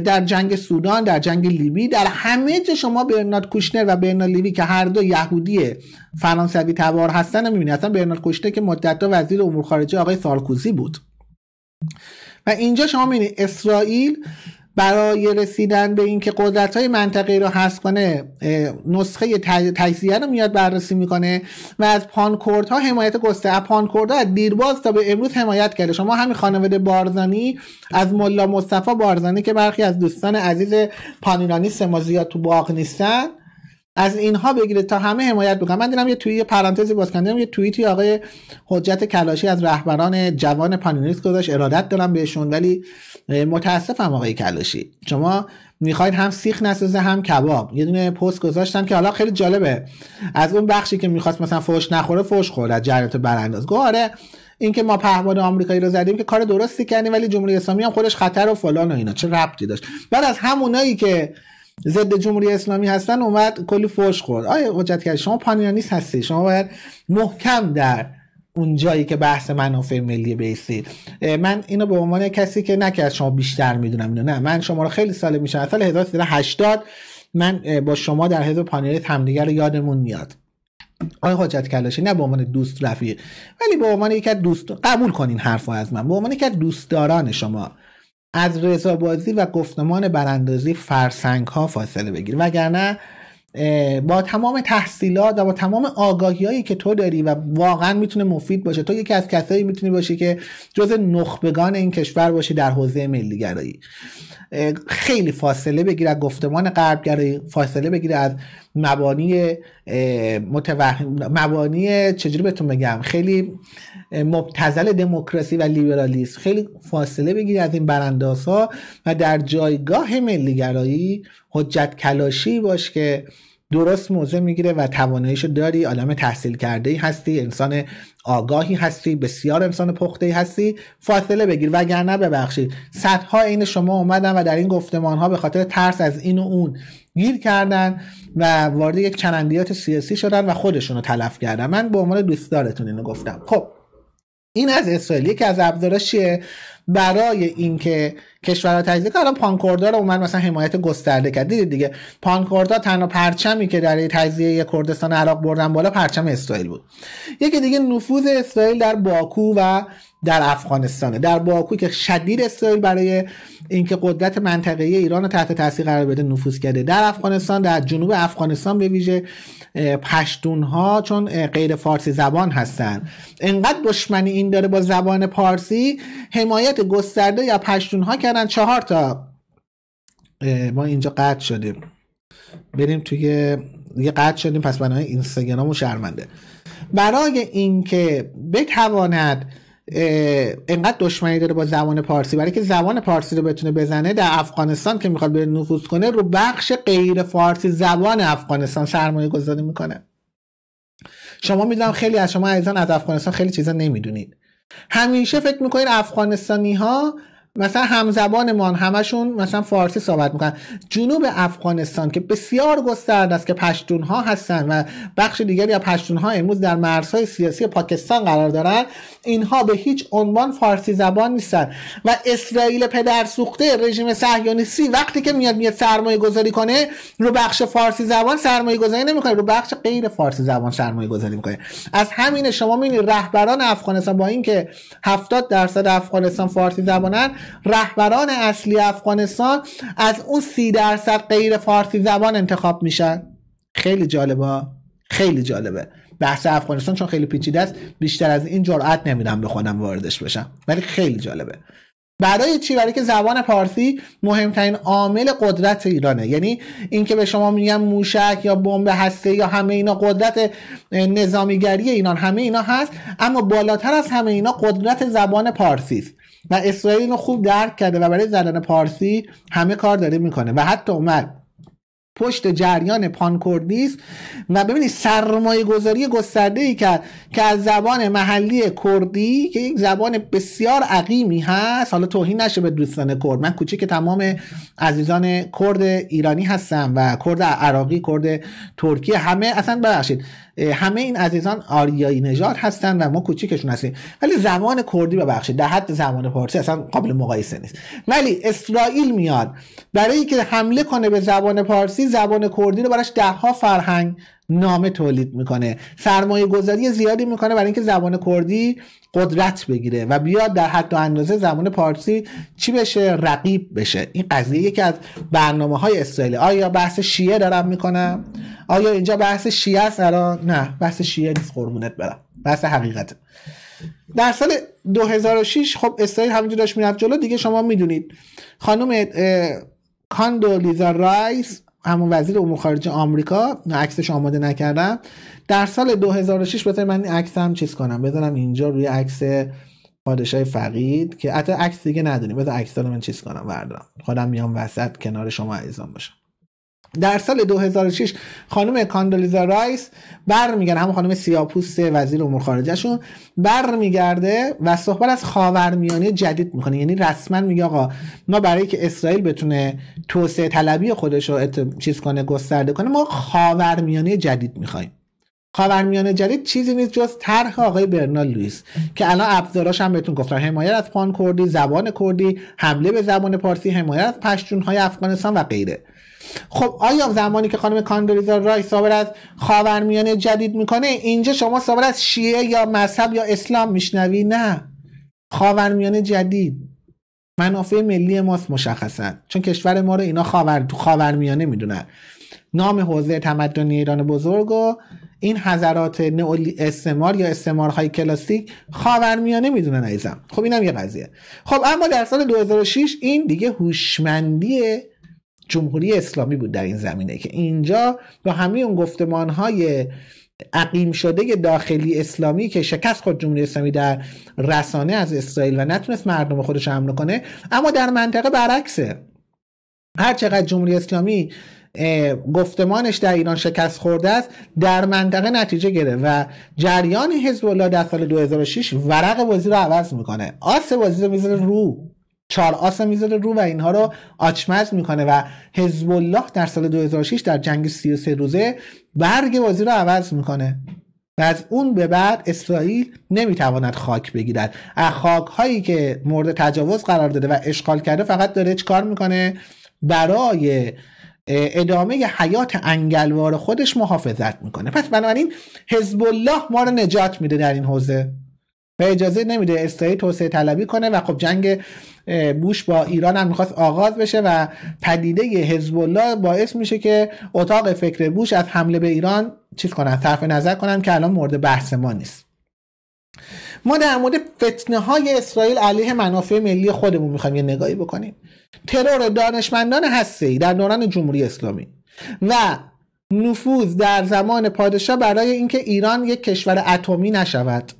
در جنگ سودان در جنگ لیبی در همه جا شما برنارد کوشنر و برنارد لیبی که هر دو یهودی فرانسوی تبار هستن می‌بینی. اصلا برنارد کوشنر که مدت وزیر امور خارجه آقای سارکوزی بود. و اینجا شما می‌بینید اسرائیل برای رسیدن به اینکه قدرت های منطقه رو حذف کنه نسخه تجزیه رو میاد بررسی می‌کنه و از پانکورد ها حمایت گسته. از پانکورد ها از دیرباز تا به امروز حمایت کرده. شما همین خانواده بارزانی از ملا مصطفی بارزانی که برخی از دوستان عزیز پانیرانی سمازیات تو باغ نیستن. از اینها بگیرید تا همه حمایت بکنم من دیدم یه توی پرانتزی باز کردم. یه توییتی آقای حجت کلاشی از رهبران جوان پانینیس گذاشت. ارادت دارم بهشون ولی متاسفم آقای کلاشی. شما می‌خواید هم سیخ نسازه هم کباب. یه دونه پست گذاشتم که حالا خیلی جالبه. از اون بخشی که می‌خواست مثلا فوش نخوره فوش خورد از جریانات برانداز. گفت آره اینکه ما پهباد آمریکایی رو زدیم که کار درستی کردیم ولی جمهوری اسلامی هم خودش خطر و فلان و اینا. چه ربطی داشت؟ بعد از همونایی که ضد جمهوری اسلامی هستن اومد کلی فوش خورد. آیا حجت کرد؟ شما پانیانیست هستی. شما باید محکم در اون جایی که بحث منافع ملی بیستید من اینو به عنوان کسی که نکرد شما بیشتر می‌دونم اینو نه. من شما رو خیلی سال میشم سال 1380 من با شما در حزب پانیانیست همدیگر رو یادمون میاد. آقای حجت کلاشی نه به عنوان دوست رفیق ولی به عنوان یک دوست قبول کنین حرفو از من. به عنوان یک دوستداران شما. از رضابازی و گفتمان براندازی فرسنگ ها فاصله بگیر. وگرنه با تمام تحصیلات و با تمام آگاهی هایی که تو داری و واقعا می‌تونه مفید باشه تو یکی از کسایی می‌تونی باشی که جز نخبگان این کشور باشی در حوزه ملی گرایی خیلی فاصله بگیر از گفتمان غربگرایی فاصله بگیر از مبانی متوهم مبانی چجوری بهتون بگم خیلی مبتزل دموکراسی و لیبرالیسم. خیلی فاصله بگیری از این براندازها و در جایگاه ملیگرایی حجت کلاشی باش که درست موضع می‌گیره و تواناییشو داری. آدم تحصیل کرده ای هستی انسان آگاهی هستی بسیار انسان پخته ای هستی. فاصله بگیر. وگرنه ببخشید صدها عین شما اومدن و در این گفتمان ها به خاطر ترس از این و اون گیر کردن و وارد یک چرندیات سیاسی شدن و خودشون رو تلف کردن. من به عنوان دوستدارتون اینو گفتم. خب این از اسرائیل. یکی از ابزاراش چیه؟ برای اینکه کشورها تجزیه کردن پانکوردا رو اومد مثلا حمایت گسترده کرد. دیدید دیگه پانکوردا تنها پرچمی که در تجزیه کردستان عراق بردن بالا پرچم اسرائیل بود. یکی دیگه نفوذ اسرائیل در باکو و در افغانستانه. در باکو که شدید اسرائیل برای اینکه قدرت منطقه ایران رو تحت تاثیر قرار بده نفوذ کرده. در افغانستان در جنوب افغانستان به ویژه پشتون ها چون غیر فارسی زبان هستن. انقدر دشمنی این داره با زبان پارسی حمایت گسترده یا پشتون ها کردن چهار تا. ما اینجا قطع شدیم. بریم توی یه قطع شدیم پس بنای اینستاگرام و شرمنده. برای اینکه بتواند انقدر دشمنی داره با زبان پارسی برای که زبان پارسی رو بتونه بزنه در افغانستان که می‌خواد به نفوذ کنه رو بخش غیر فارسی زبان افغانستان سرمایه گذاری می‌کنه. شما می‌دونم خیلی از شما عزیزان از افغانستان خیلی چیزا نمی‌دونید. همیشه فکر می‌کنید افغانستانی ها مثلا همزبانمان همشون مثلا فارسی صحبت می‌کنن. جنوب افغانستان که بسیار گسترده است که پشتون ها هستن و بخش دیگری از پشتون ها امروز در مرزهای سیاسی پاکستان قرار دارن. اینها به هیچ عنوان فارسی زبان نیستن. و اسرائیل پدر سوخته رژیم صهیونیستی وقتی که میاد میاد سرمایه گذاری کنه رو بخش فارسی زبان سرمایه گذاری نمی‌کنه رو بخش غیر فارسی زبان سرمایه گذاری می‌کنه. از همین شما می‌بینید رهبران افغانستان با اینکه 70 درصد افغانستان فارسی زبانن رهبران اصلی افغانستان از اون سی درصد غیر فارسی زبان انتخاب میشن. خیلی جالبه خیلی جالبه. بحث افغانستان چون خیلی پیچیده است بیشتر از این جرأت نمیدم به واردش بشم. ولی خیلی جالبه. برای چی؟ برای که زبان پارسی مهمترین عامل قدرت ایرانه. یعنی اینکه به شما میگم موشک یا بمب هسته یا همه اینا قدرت نظامیگری ایران. همه اینا هست اما بالاتر از همه اینا قدرت زبان پارسی است و اسرائیل رو خوب درک کرده و برای زدن پارسی همه کار داره می‌کنه. و حتی اومد. پشت جریان پانکوردیس و ببینید سرمایه گذاری گسترده ای کرد که از زبان محلی کردی که یک زبان بسیار عقیمی هست. حالا توهین نشه به دوستان کرد. من کوچیک تمام عزیزان کرد ایرانی هستم و کرد عراقی کرد ترکیه همه اصلا ببخشید. همه این عزیزان آریایی نژاد هستن و ما کوچیکشون هستیم. ولی زبان کردی ببخشید در حد زبان پارسی اصلا قابل مقایسه نیست. ولی اسرائیل میاد. برای اینکه حمله کنه به زبان پارسی زبان کردی رو براش دهها فرهنگ نامه تولید می‌کنه. سرمایه گذاری زیادی می‌کنه برای اینکه زبان کردی قدرت بگیره و بیاد در حد و اندازه زبان پارسی چی بشه؟ رقیب بشه. این قضیه یکی از برنامه های اسرائیل آیا بحث شیعه دارم می‌کنم؟ آیا اینجا بحث شیعه است؟ نه بحث شیعه نیست. قربونت برم. بحث حقیقت. در سال 2006 خب اسرائیل همینجور داشت می‌رفت جلو. دیگه شما می‌دونید. خانم کاندولیزا رایس همون وزیر امور خارجه آمریکا عکسش آماده نکردم. در سال 2006 بذار من این عکس هم چیز کنم. بذارم اینجا روی عکس پادشاه فقید که حتی عکس دیگه ندونیم بذار عکس من چیز کنم بردارم. خودم میام وسط کنار شما عزیزان باشم. در سال 2006 خانم کاندولیزا رایس برمیگرده همون خانم سیاپوست وزیر امور خارجهشون برمیگرده و صحبت از خاورمیانه جدید می‌کنه. یعنی رسما میگه آقا ما برای که اسرائیل بتونه توسعه طلبی خودش رو چیز کنه گسترده کنه ما خاورمیانه جدید می‌خوایم. خاورمیانه جدید چیزی نیست جز طرح آقای برنال لوئیس که الان ابزاراش هم بهتون گفتم حمایت از پان کردی زبان کردی حمله به زبان پارسی حمایت از پشتونهای افغانستان و غیره. خب آیا زمانی که خانم کاندولیزا رای صابر از خاورمیانه جدید می‌کنه اینجا شما صابر از شیعه یا مذهب یا اسلام میشنوی؟ نه. خاورمیانه جدید. منافع ملی ماست مشخصا. چون کشور ما رو اینا خاور تو خاورمیانه می‌دونن. نام حوزه تمدنی ایران بزرگ و این حضرات نئولی استعمار یا استعمارهای کلاسیک خاورمیانه می‌دونن عزیزم. خب اینم یه قضیه. خب اما در سال 2006 این دیگه هوشمندی جمهوری اسلامی بود در این زمینه که اینجا با همه اون گفتمان های عقیم شده داخلی اسلامی که شکست خود جمهوری اسلامی در رسانه از اسرائیل و نتونست مردم خودش حمله کنه اما در منطقه برعکسه. هر چقدر جمهوری اسلامی گفتمانش در ایران شکست خورده است در منطقه نتیجه گرفت و جریان حزب الله در سال 2006 ورق بازی رو عوض می‌کنه. آس بازی رو می‌ذاره رو. چهار آس می‌ذاره رو و اینها رو آچمز می‌کنه و حزب الله در سال 2006 در جنگ 33 روزه برگ بازی رو عوض می‌کنه و از اون به بعد اسرائیل نمی‌تواند خاک بگیرد. از خاک هایی که مورد تجاوز قرار داده و اشغال کرده فقط داره کار می‌کنه؟ برای ادامه حیات انگلوار خودش محافظت می‌کنه. پس بنابراین حزب الله ما رو نجات میده در این حوزه. و اجازه نمیده اسرائیل توسعه طلبی کنه و خب جنگ بوش با ایران هم می‌خواست آغاز بشه و پدیده حزب الله باعث میشه که اتاق فکر بوش از حمله به ایران چیز کنن صرف نظر کنن که الان مورد بحث ما نیست. ما در مورد فتنه های اسرائیل علیه منافع ملی خودمون می‌خوایم یه نگاهی بکنیم. ترور دانشمندان هسته در دوران جمهوری اسلامی و نفوذ در زمان پادشاه برای اینکه ایران یک کشور اتمی نشود.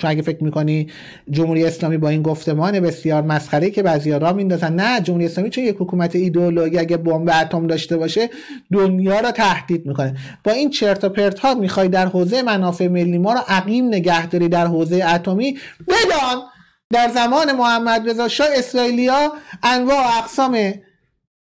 چون اگه فکر می‌کنی جمهوری اسلامی با این گفتمان بسیار مسخره که بعضیا را میندازن نه جمهوری اسلامی چون یک حکومت ایدئولوژی اگه بمب اتم داشته باشه دنیا را تهدید می‌کنه. با این چرت و پرت ها می‌خوای در حوزه منافع ملی ما رو عقیم نگهداری در حوزه اتمی؟ بدان! در زمان محمد رضا شاه اسرائیلیا انواع و اقسام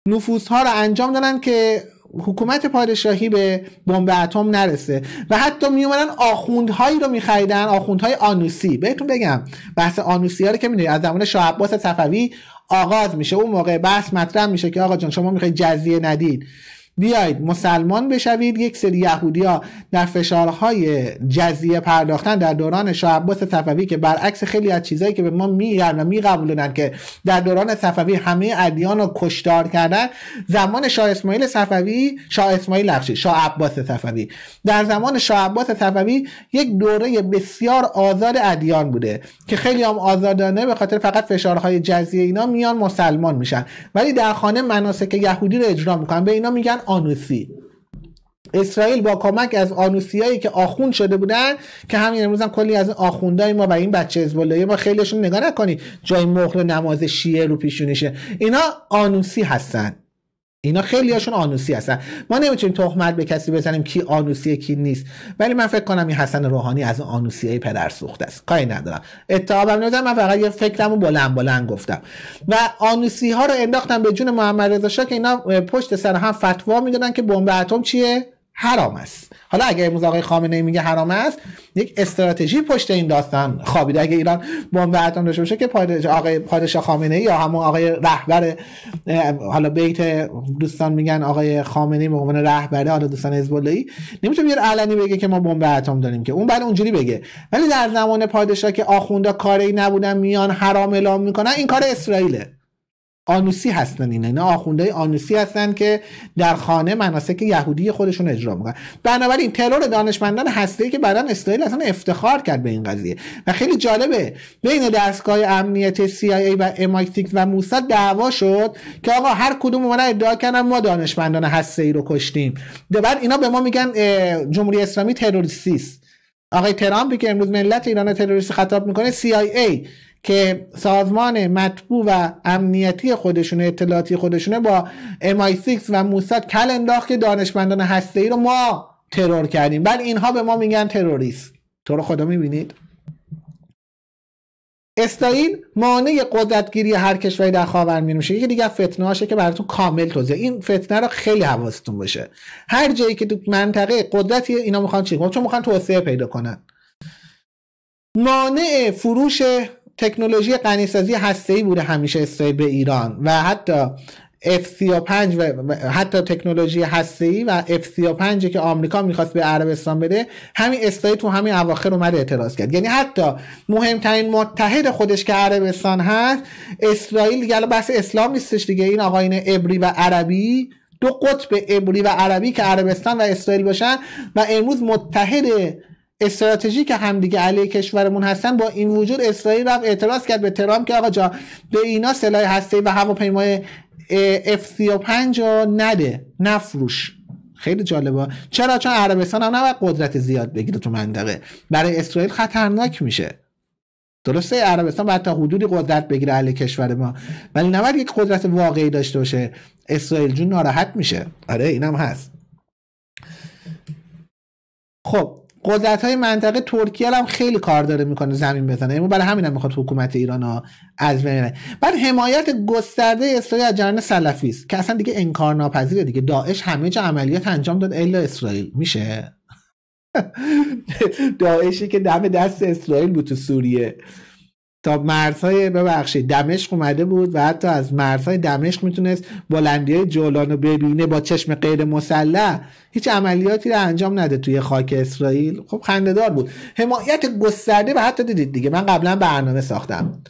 نفوذ ها رو انجام دادن که حکومت پادشاهی به بمب اتم نرسه و حتی می اومدن آخوندهایی رو میخریدن آخوندهای آنوسی. بهتون بگم بحث آنوسی ها رو که می‌دونید از زمان شاه عباس صفوی آغاز میشه. اون موقع بحث مطرح میشه که آقا جان شما می‌خواید جزیه ندید بیایید مسلمان بشوید. یک سری یهودی ها در فشارهای جزیه پرداختن در دوران شاه عباس صفوی که برعکس خیلی از چیزهایی که به ما میگن و میقبولونن که در دوران صفوی همه ادیان رو کشتار کردن زمان شاه اسماعیل صفوی شاه اسماعیل لخشی شاه عباس صفوی. در زمان شاه عباس صفوی یک دوره بسیار آزاد ادیان بوده که خیلی هم آزادانه به خاطر فقط فشارهای جزیه اینا میان مسلمان میشن. ولی در خانه مناسک یهودی رو اجرا می‌کنن. به اینا میگن آنوسی. اسرائیل با کمک از آنوسیایی که آخوند شده بودن که همین امروز هم کلی از آخوندهای ما و این بچه حزب ما خیلیشون نگاه نکنی جای مهر نماز شیعه رو پیشونیشه. اینا آنوسی هستن. اینا خیلی هاشون آنوسی هستن. ما نمی‌تونیم تهمت به کسی بزنیم کی آنوسیه کی نیست. ولی من فکر کنم این حسن روحانی از آنوسی های پدر سوخت است. کاری ندارم. اتهامم نمی‌دونم من فقط یه فکرمو بلند بلند گفتم. و آنوسی ها رو انداختم به جون محمد رضا که اینا پشت سر هم فتوا می‌دادن که بمب اتم چیه؟ حرام است. حالا اگر امروز آقای خامنه ای میگه حرام است یک استراتژی پشت این داستان خوابیده. اگه ایران بمب اتم داشته باشه که پادشاه آقای پادشاه خامنه یا همون آقای رهبر حالا بیت دوستان میگن آقای خامنه ای به عنوان رهبر حالا دوستان حزب اللهی نمی‌تونه بیاد علنی بگه که ما بمب اتم داریم که. اون بعد اونجوری بگه. ولی در زمان پادشاه که آخوندا کاری نبودن میان حرام اعلام می‌کنن این کار اسرائیله. آنوسی هستن اینا. اینا آخونده آنوسی هستن که در خانه مناسک یهودی خودشون اجرا می‌کنن. بنابراین ترور دانشمندان هسته که بعدا اسرائیل اصلا افتخار کرد به این قضیه. و خیلی جالبه بین دستگاه امنیت CIA و MI6 و موساد دعوا شد که آقا هر کدوم اومدن ادعا کردن ما دانشمندان هسته ای رو کشتیم. بعد اینا به ما میگن جمهوری اسلامی تروریستی است آقای ترامپی که امروز ملت ایران تروریستی خطاب می‌کنه CIA که سازمان مطبوع و امنیتی خودشونه اطلاعاتی خودشونه با MI6 و موساد کل انداخت که دانشمندان هسته ای رو ما ترور کردیم. بعد اینها به ما میگن تروریست. تو رو خدا می‌بینید. اسرائیل مانع قدرتگیری هر کشوری در خاورمیانه میشه یکی دیگه فتنه هاشه که براتون کامل توضیح. این فتنه رو خیلی حواستون باشه. هر جایی که تو منطقه قدرتی اینا می‌خوان چی؟ چون می‌خوان توسعه پیدا کنن. مانع فروش تکنولوژی غنیسازی هسته‌ای بوده همیشه اسرائیل به ایران و حتی F35 و حتی تکنولوژی هسته‌ای و F35 که آمریکا می‌خواست به عربستان بده همین اسرائیل تو همین اواخر اومده اعتراض کرد. یعنی حتی مهمترین متحد خودش که عربستان هست اسرائیل دیگه بحث اسلام نیستش دیگه. این آقاین ابری و عربی دو قطب ابری و عربی که عربستان و اسرائیل باشن و امروز متحد استراتژی که همدیگه علیه کشورمون هستن با این وجود اسرائیل رفت اعتراض کرد به ترامپ که آقا جا به اینا سلاح هسته و هواپیمای F35 رو نده نفروش. خیلی جالبه. چرا؟ چون عربستان هم نباید قدرت زیاد بگیره تو منطقه. برای اسرائیل خطرناک میشه. درسته عربستان باید تا حدودی قدرت بگیره علیه کشور ما. ولی نباید یک قدرت واقعی داشته باشه. اسرائیل جون ناراحت میشه. آره اینم هست. خب قدرت های منطقه ترکیه هم خیلی کار داره می‌کنه زمین بزنه. اما برای همین هم می‌خواد حکومت ایران ها از بین بعد حمایت گسترده اسرائیل از جریان سلفی است که اصلا دیگه انکار ناپذیره دیگه. داعش همه جا عملیات انجام داد الا اسرائیل. میشه؟ داعشی که دم دست اسرائیل بود تو سوریه. تا مرزهای ببخشید دمشق اومده بود و حتی از مرزهای دمشق می‌تونست بلندی های جولان رو ببینه با چشم غیر مسلح. هیچ عملیاتی رو انجام نده توی خاک اسرائیل. خب خندهدار بود. حمایت گسترده و حتی دیدید دیگه من قبلا برنامه ساختم.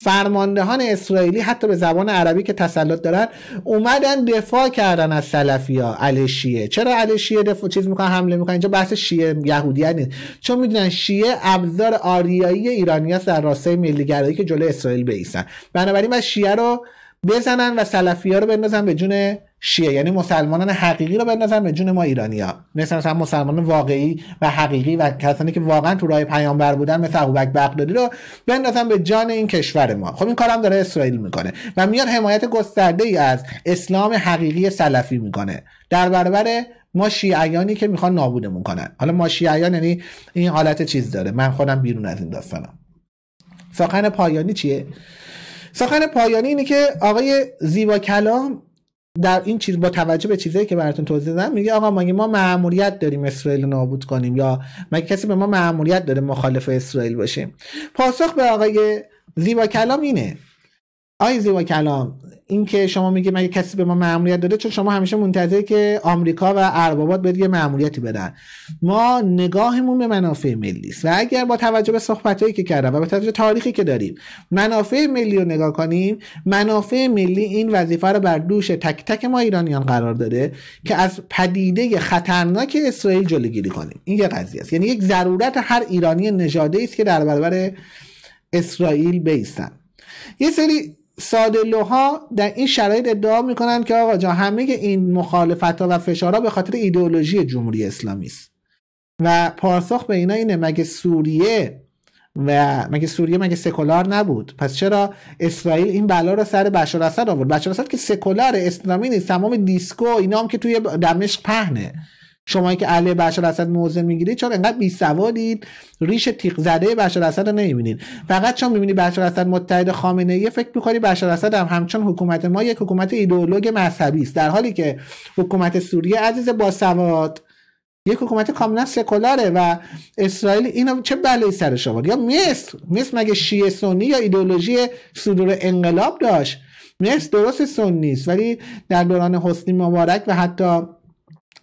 فرماندهان اسرائیلی حتی به زبان عربی که تسلط دارن اومدن دفاع کردن از سلفیا علی شیعه. چرا علی شیعه دفاع چیز می‌کنن حمله می‌کنن؟ اینجا بحث شیعه یهودیت نیست چون می‌دونن شیعه ابزار آریایی ایرانی هست در راستای ملیگرایی که جلو اسرائیل بیسن بنابراین و شیعه رو بزنن و سلفیا رو بندازن به جون شیعه. یعنی مسلمانان حقیقی رو بندازن به جون ما ایرانی ها مثل مثلا مسلمان واقعی و حقیقی و کسانی که واقعا تو راه پیامبر بودن مثل ابوبکر بغدادی رو بندازن به جان این کشور ما. خب این کارم داره اسرائیل می‌کنه و میاد حمایت گسترده ای از اسلام حقیقی سلفی می‌کنه. در برابر ما شیعیانی که می‌خوان نابودمون کنن. حالا ما شیعیان یعنی این حالت چیز داره. من خودم بیرون از این داستانم. سخن پایانی چیه؟ سخن پایانی اینه که آقای زیبا کلام در این چیز با توجه به چیزایی که براتون توضیح دادم میگه آقا مگه ما مأموریت داریم اسرائیل نابود کنیم یا مگه کسی به ما مأموریت داره مخالف اسرائیل باشیم؟ پاسخ به آقای زیبا کلام اینه آقای زیبا کلام این که شما میگه مگه کسی به ما مأموریت داده چون شما همیشه منتظر که آمریکا و اربابات به یه مأموریتی بدن. ما نگاهمون به منافع ملی است. و اگر با توجه به صحبتایی که کردم و به توجه تاریخی که داریم منافع ملی رو نگاه کنیم منافع ملی این وظیفه رو بر دوش تک تک ما ایرانیان قرار داده که از پدیده خطرناک اسرائیل جلوگیری کنیم. این یه قضیه است. یعنی یک ضرورت هر ایرانی نژادی است که در برابر اسرائیل بیستن. یه سری سادلوها در این شرایط ادعا می‌کنن که آقا جا همه این مخالفت ها و فشارها به خاطر ایدئولوژی جمهوری اسلامی است. و پاسخ به اینا اینه مگه سوریه و مگه سوریه مگه سکولار نبود؟ پس چرا اسرائیل این بلا رو سر بشار اسد آورد؟ بشار اسد که سکولار اسلامی نیست تمام دیسکو اینا هم که توی دمشق پهنه. شما که علیه بشار اسد موضع می‌گیرید چون انقدر بی سوادید ریش تیغ زده بشار اسد رو نمی‌بینید. فقط چون می‌بینی بشار اسد متحد خامنه ای فکر می‌کنی بشار اسد هم همچون حکومت ما یک حکومت ایدئولوژیک مذهبی است. در حالی که حکومت سوریه عزیز با سواد یک حکومت کاملا سکولاره و اسرائیل اینو چه بلایی سرش آورد یا مصر؟ مصر مگه شیعه سنی یا ایدئولوژی صدور انقلاب داشت؟ مصر درست سنی است ولی در دوران حسنی مبارک و حتی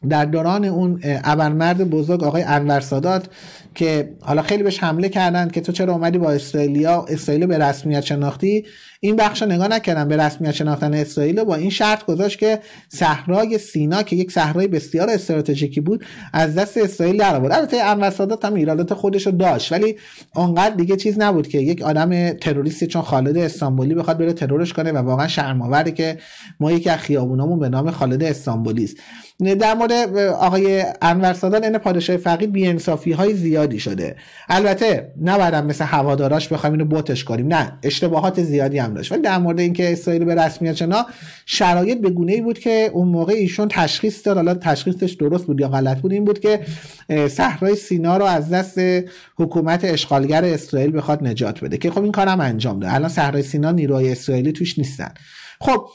در دوران اون ابرمرد بزرگ آقای انور سادات که حالا خیلی بهش حمله کردن که تو چرا اومدی با اسرائیلیا اسرائیل به رسمیت شناختی؟ این بخش رو نگاه نکردن به رسمیت شناختن اسرائیل با این شرط گذاشت که صحرای سینا که یک صحرای بسیار استراتژیکی بود از دست اسرائیل در آورد. البته انور سادات هم ایرادات خودش رو داشت ولی اونقدر دیگه چیز نبود که یک آدم تروریستی چون خالد استانبولی بخواد بره ترورش کنه و واقعا شرم‌آوره که ما یکی از خیابونامون به نام خالد استانبولی است. در مورد آقای انور سادات این پادشاه فقید بی‌انصافی های زیادی شده. البته نباید مثل هواداراش بخوایم اینو بوتش کنیم. نه اشتباهات زیادی هم داشت. ولی در مورد اینکه اسرائیل به رسمیت شنا شرایط به گونه ای بود که اون موقع ایشون تشخیص داد. حالا تشخیصش درست بود یا غلط بود این بود که صحرای سینا رو از دست حکومت اشغالگر اسرائیل بخواد نجات بده. که خب این کارم انجام داد. الان صحرای سینا نیروهای اسرائیلی توش نیستن. خب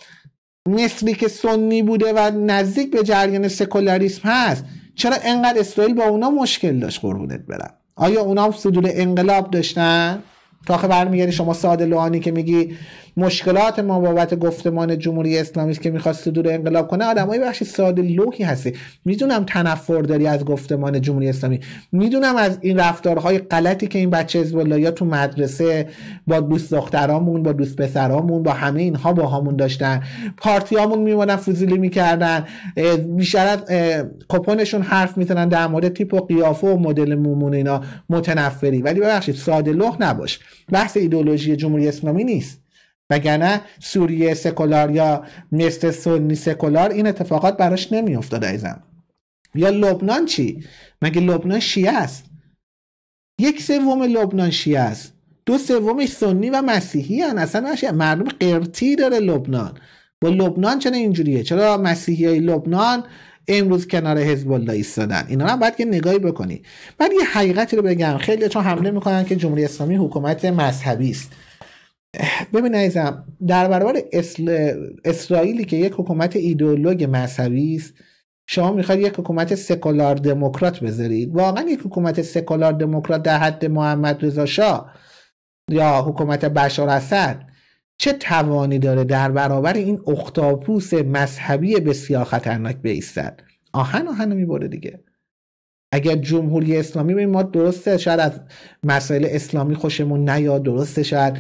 مصری که سنی بوده و نزدیک به جریان سکولاریسم هست چرا انقدر اسرائیل با اونا مشکل داشت قربونت برم؟ آیا اونا هم صدور انقلاب داشتن؟ تا آخه برمیگردی شما ساده لوانی که میگی مشکلات ما بابت گفتمان جمهوری اسلامی که می‌خواد صدور انقلاب کنه آدمای بخشی ساده لوحی هستی می‌دونم تنفر داری از گفتمان جمهوری اسلامی. می‌دونم از این رفتارهای غلطی که این بچه حزب یا تو مدرسه با دوست دخترامون با دوست پسرامون با همه اینها با همون داشتن. پارتیامون میمونن فوزیلی می‌کردن. بیشتر از کپونشون حرف می‌زنن در مورد تیپ و قیافه و مدل مومون اینا. متنفری. ولی ببخشید ساده لوح نباش. بحث ایدولوژی جمهوری اسلامی نیست. وگرنه سوریه سکولار یا مثل سنی سکولار این اتفاقات براش نمیافتاد ایزم یا لبنان چی؟ مگه لبنان شیعه است؟ یک سوم لبنان شیعه است. دو سومش سنی و مسیحی هن. اصلا مردم قرتی داره لبنان. با لبنان چرا اینجوریه؟ چرا مسیحی های لبنان امروز کنار حزب الله ایستادن؟ اینا هم باید که نگاهی بکنی. بعد یه حقیقتی رو بگم. خیلی چون حمله می‌کنن که جمهوری اسلامی حکومت مذهبی است. ببین عزیزم در برابر اسرائیلی که یک حکومت ایدئولوژ مذهبی است شما می‌خواید یک حکومت سکولار دموکرات بذارید. واقعا یک حکومت سکولار دموکرات در حد محمد رضا شاه یا حکومت بشار اسد چه توانی داره در برابر این اختاپوس مذهبی بسیار خطرناک بیستد؟ آهن آهن می‌بره دیگه. اگر جمهوری اسلامی ما درسته شاید از مسائل اسلامی خوشمون نیاد درسته شاید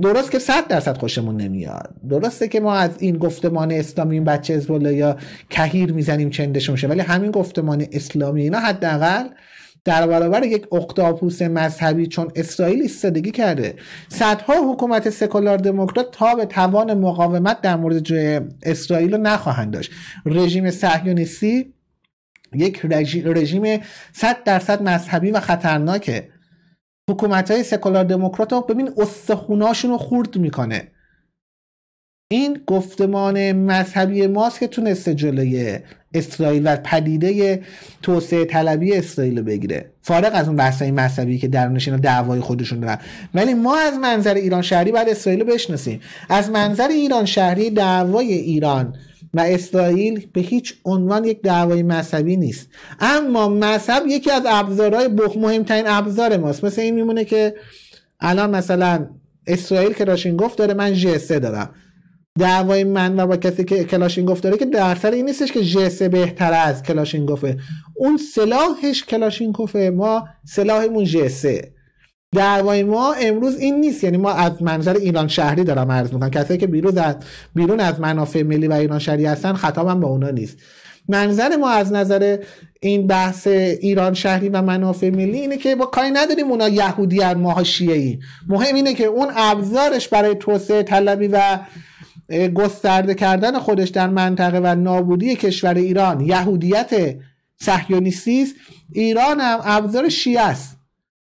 درست که صد درصد خوشمون نمیاد. درسته که ما از این گفتمان اسلامی این بچه حزب یا کهیر می‌زنیم چندشون شه ولی همین گفتمان اسلامی اینا حداقل در برابر یک اقتاپوس مذهبی چون اسرائیل ایستادگی کرده. صدها حکومت سکولار دموکرات تا به توان مقاومت در مورد اسرائیل رو نخواهند داشت. رژیم صهیونیستی یک رژیم صد درصد مذهبی و خطرناکه. حکومت های سکولار دموکرات رو ببین استخوناشون رو خورد می‌کنه. این گفتمان مذهبی ماست که تونسته جلوی اسرائیل و پدیده توسعه طلبی اسرائیل بگیره. فارغ از اون بحثای مذهبی که درونش اینا دعوای خودشون دارن. ولی ما از منظر ایران شهری بعد اسرائیل رو بشناسیم. از منظر ایران شهری دعوای ایران و اسرائیل به هیچ عنوان یک دعوای مذهبی نیست. اما مذهب یکی از ابزارهای مهمترین ابزار ماست. مثل این میمونه که الان مثلا اسرائیل کلاشینگوف داره من جسه دارم. دعوای من و با کسی که کلاشینگوف داره که در سر این نیستش که جسه بهتر از کلاشینگوفه اون سلاحش کلاشینکوفه ما سلاحمون جسه. دعوای ما امروز این نیست. یعنی ما از منظر ایران شهری دارم عرض می‌کنم. کسایی که بیرون از بیرون از منافع ملی و ایران شهری هستن خطابم با اونا نیست. منظر ما از نظر این بحث ایران شهری و منافع ملی اینه که با کاری نداریم اونا یهودی از ماها شیعه ای مهم اینه که اون ابزارش برای توسعه طلبی و گسترده کردن خودش در منطقه و نابودی کشور ایران یهودیت صهیونیستی ایران هم ابزار شیعه است.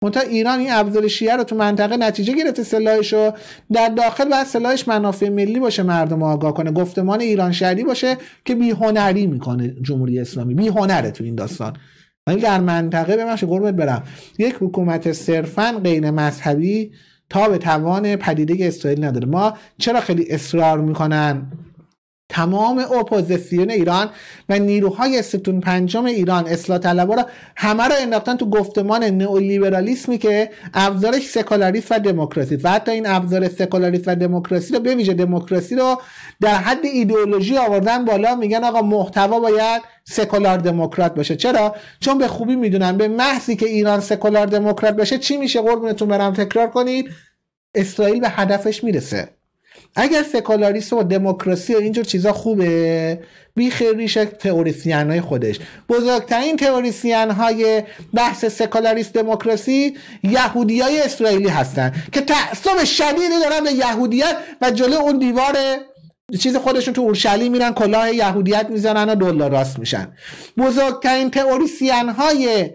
منتها ایران این ابزار شیعه رو تو منطقه نتیجه گرفته سلاحش رو در داخل باید سلاحش منافع ملی باشه مردم آگاه کنه. گفتمان ایران شهری باشه که بی هنری می‌کنه جمهوری اسلامی. بی هنره تو این داستان. ولی در منطقه قربونت برم. یک حکومت صرفا غیر مذهبی تاب و توان پدیده اسرائیل نداره. ما چرا خیلی اصرار می‌کنن؟ تمام اپوزیسیون ایران و نیروهای ستون پنجم ایران اصلاح طلبا را همه را انداختن تو گفتمان نئولیبرالیسمی که ابزارش سکولاریسم و دموکراسی و حتی این ابزار سکولاریسم و دموکراسی رو به ویژه دموکراسی رو در حد ایدئولوژی آوردن بالا. میگن آقا محتوا باید سکولار دموکرات باشه. چرا؟ چون به خوبی می‌دونن به محضی که ایران سکولار دموکرات بشه چی میشه؟ قربونتون برم تکرار کنید. اسرائیل به هدفش می‌رسه. اگر سکولاریسم و دموکراسی و اینجور چیزا خوبه بی ریش تئوریسین های خودش. بزرگترین تئوریسین های بحث سکولاریست دموکراسی یهودی های اسرائیلی هستن که تعصب شدیدی دارن به یهودیت و جلو اون دیوار چیز خودشون تو اورشلیم میرن کلاه یهودیت می‌زنن و دلار راست میشن. بزرگترین تئوریسین های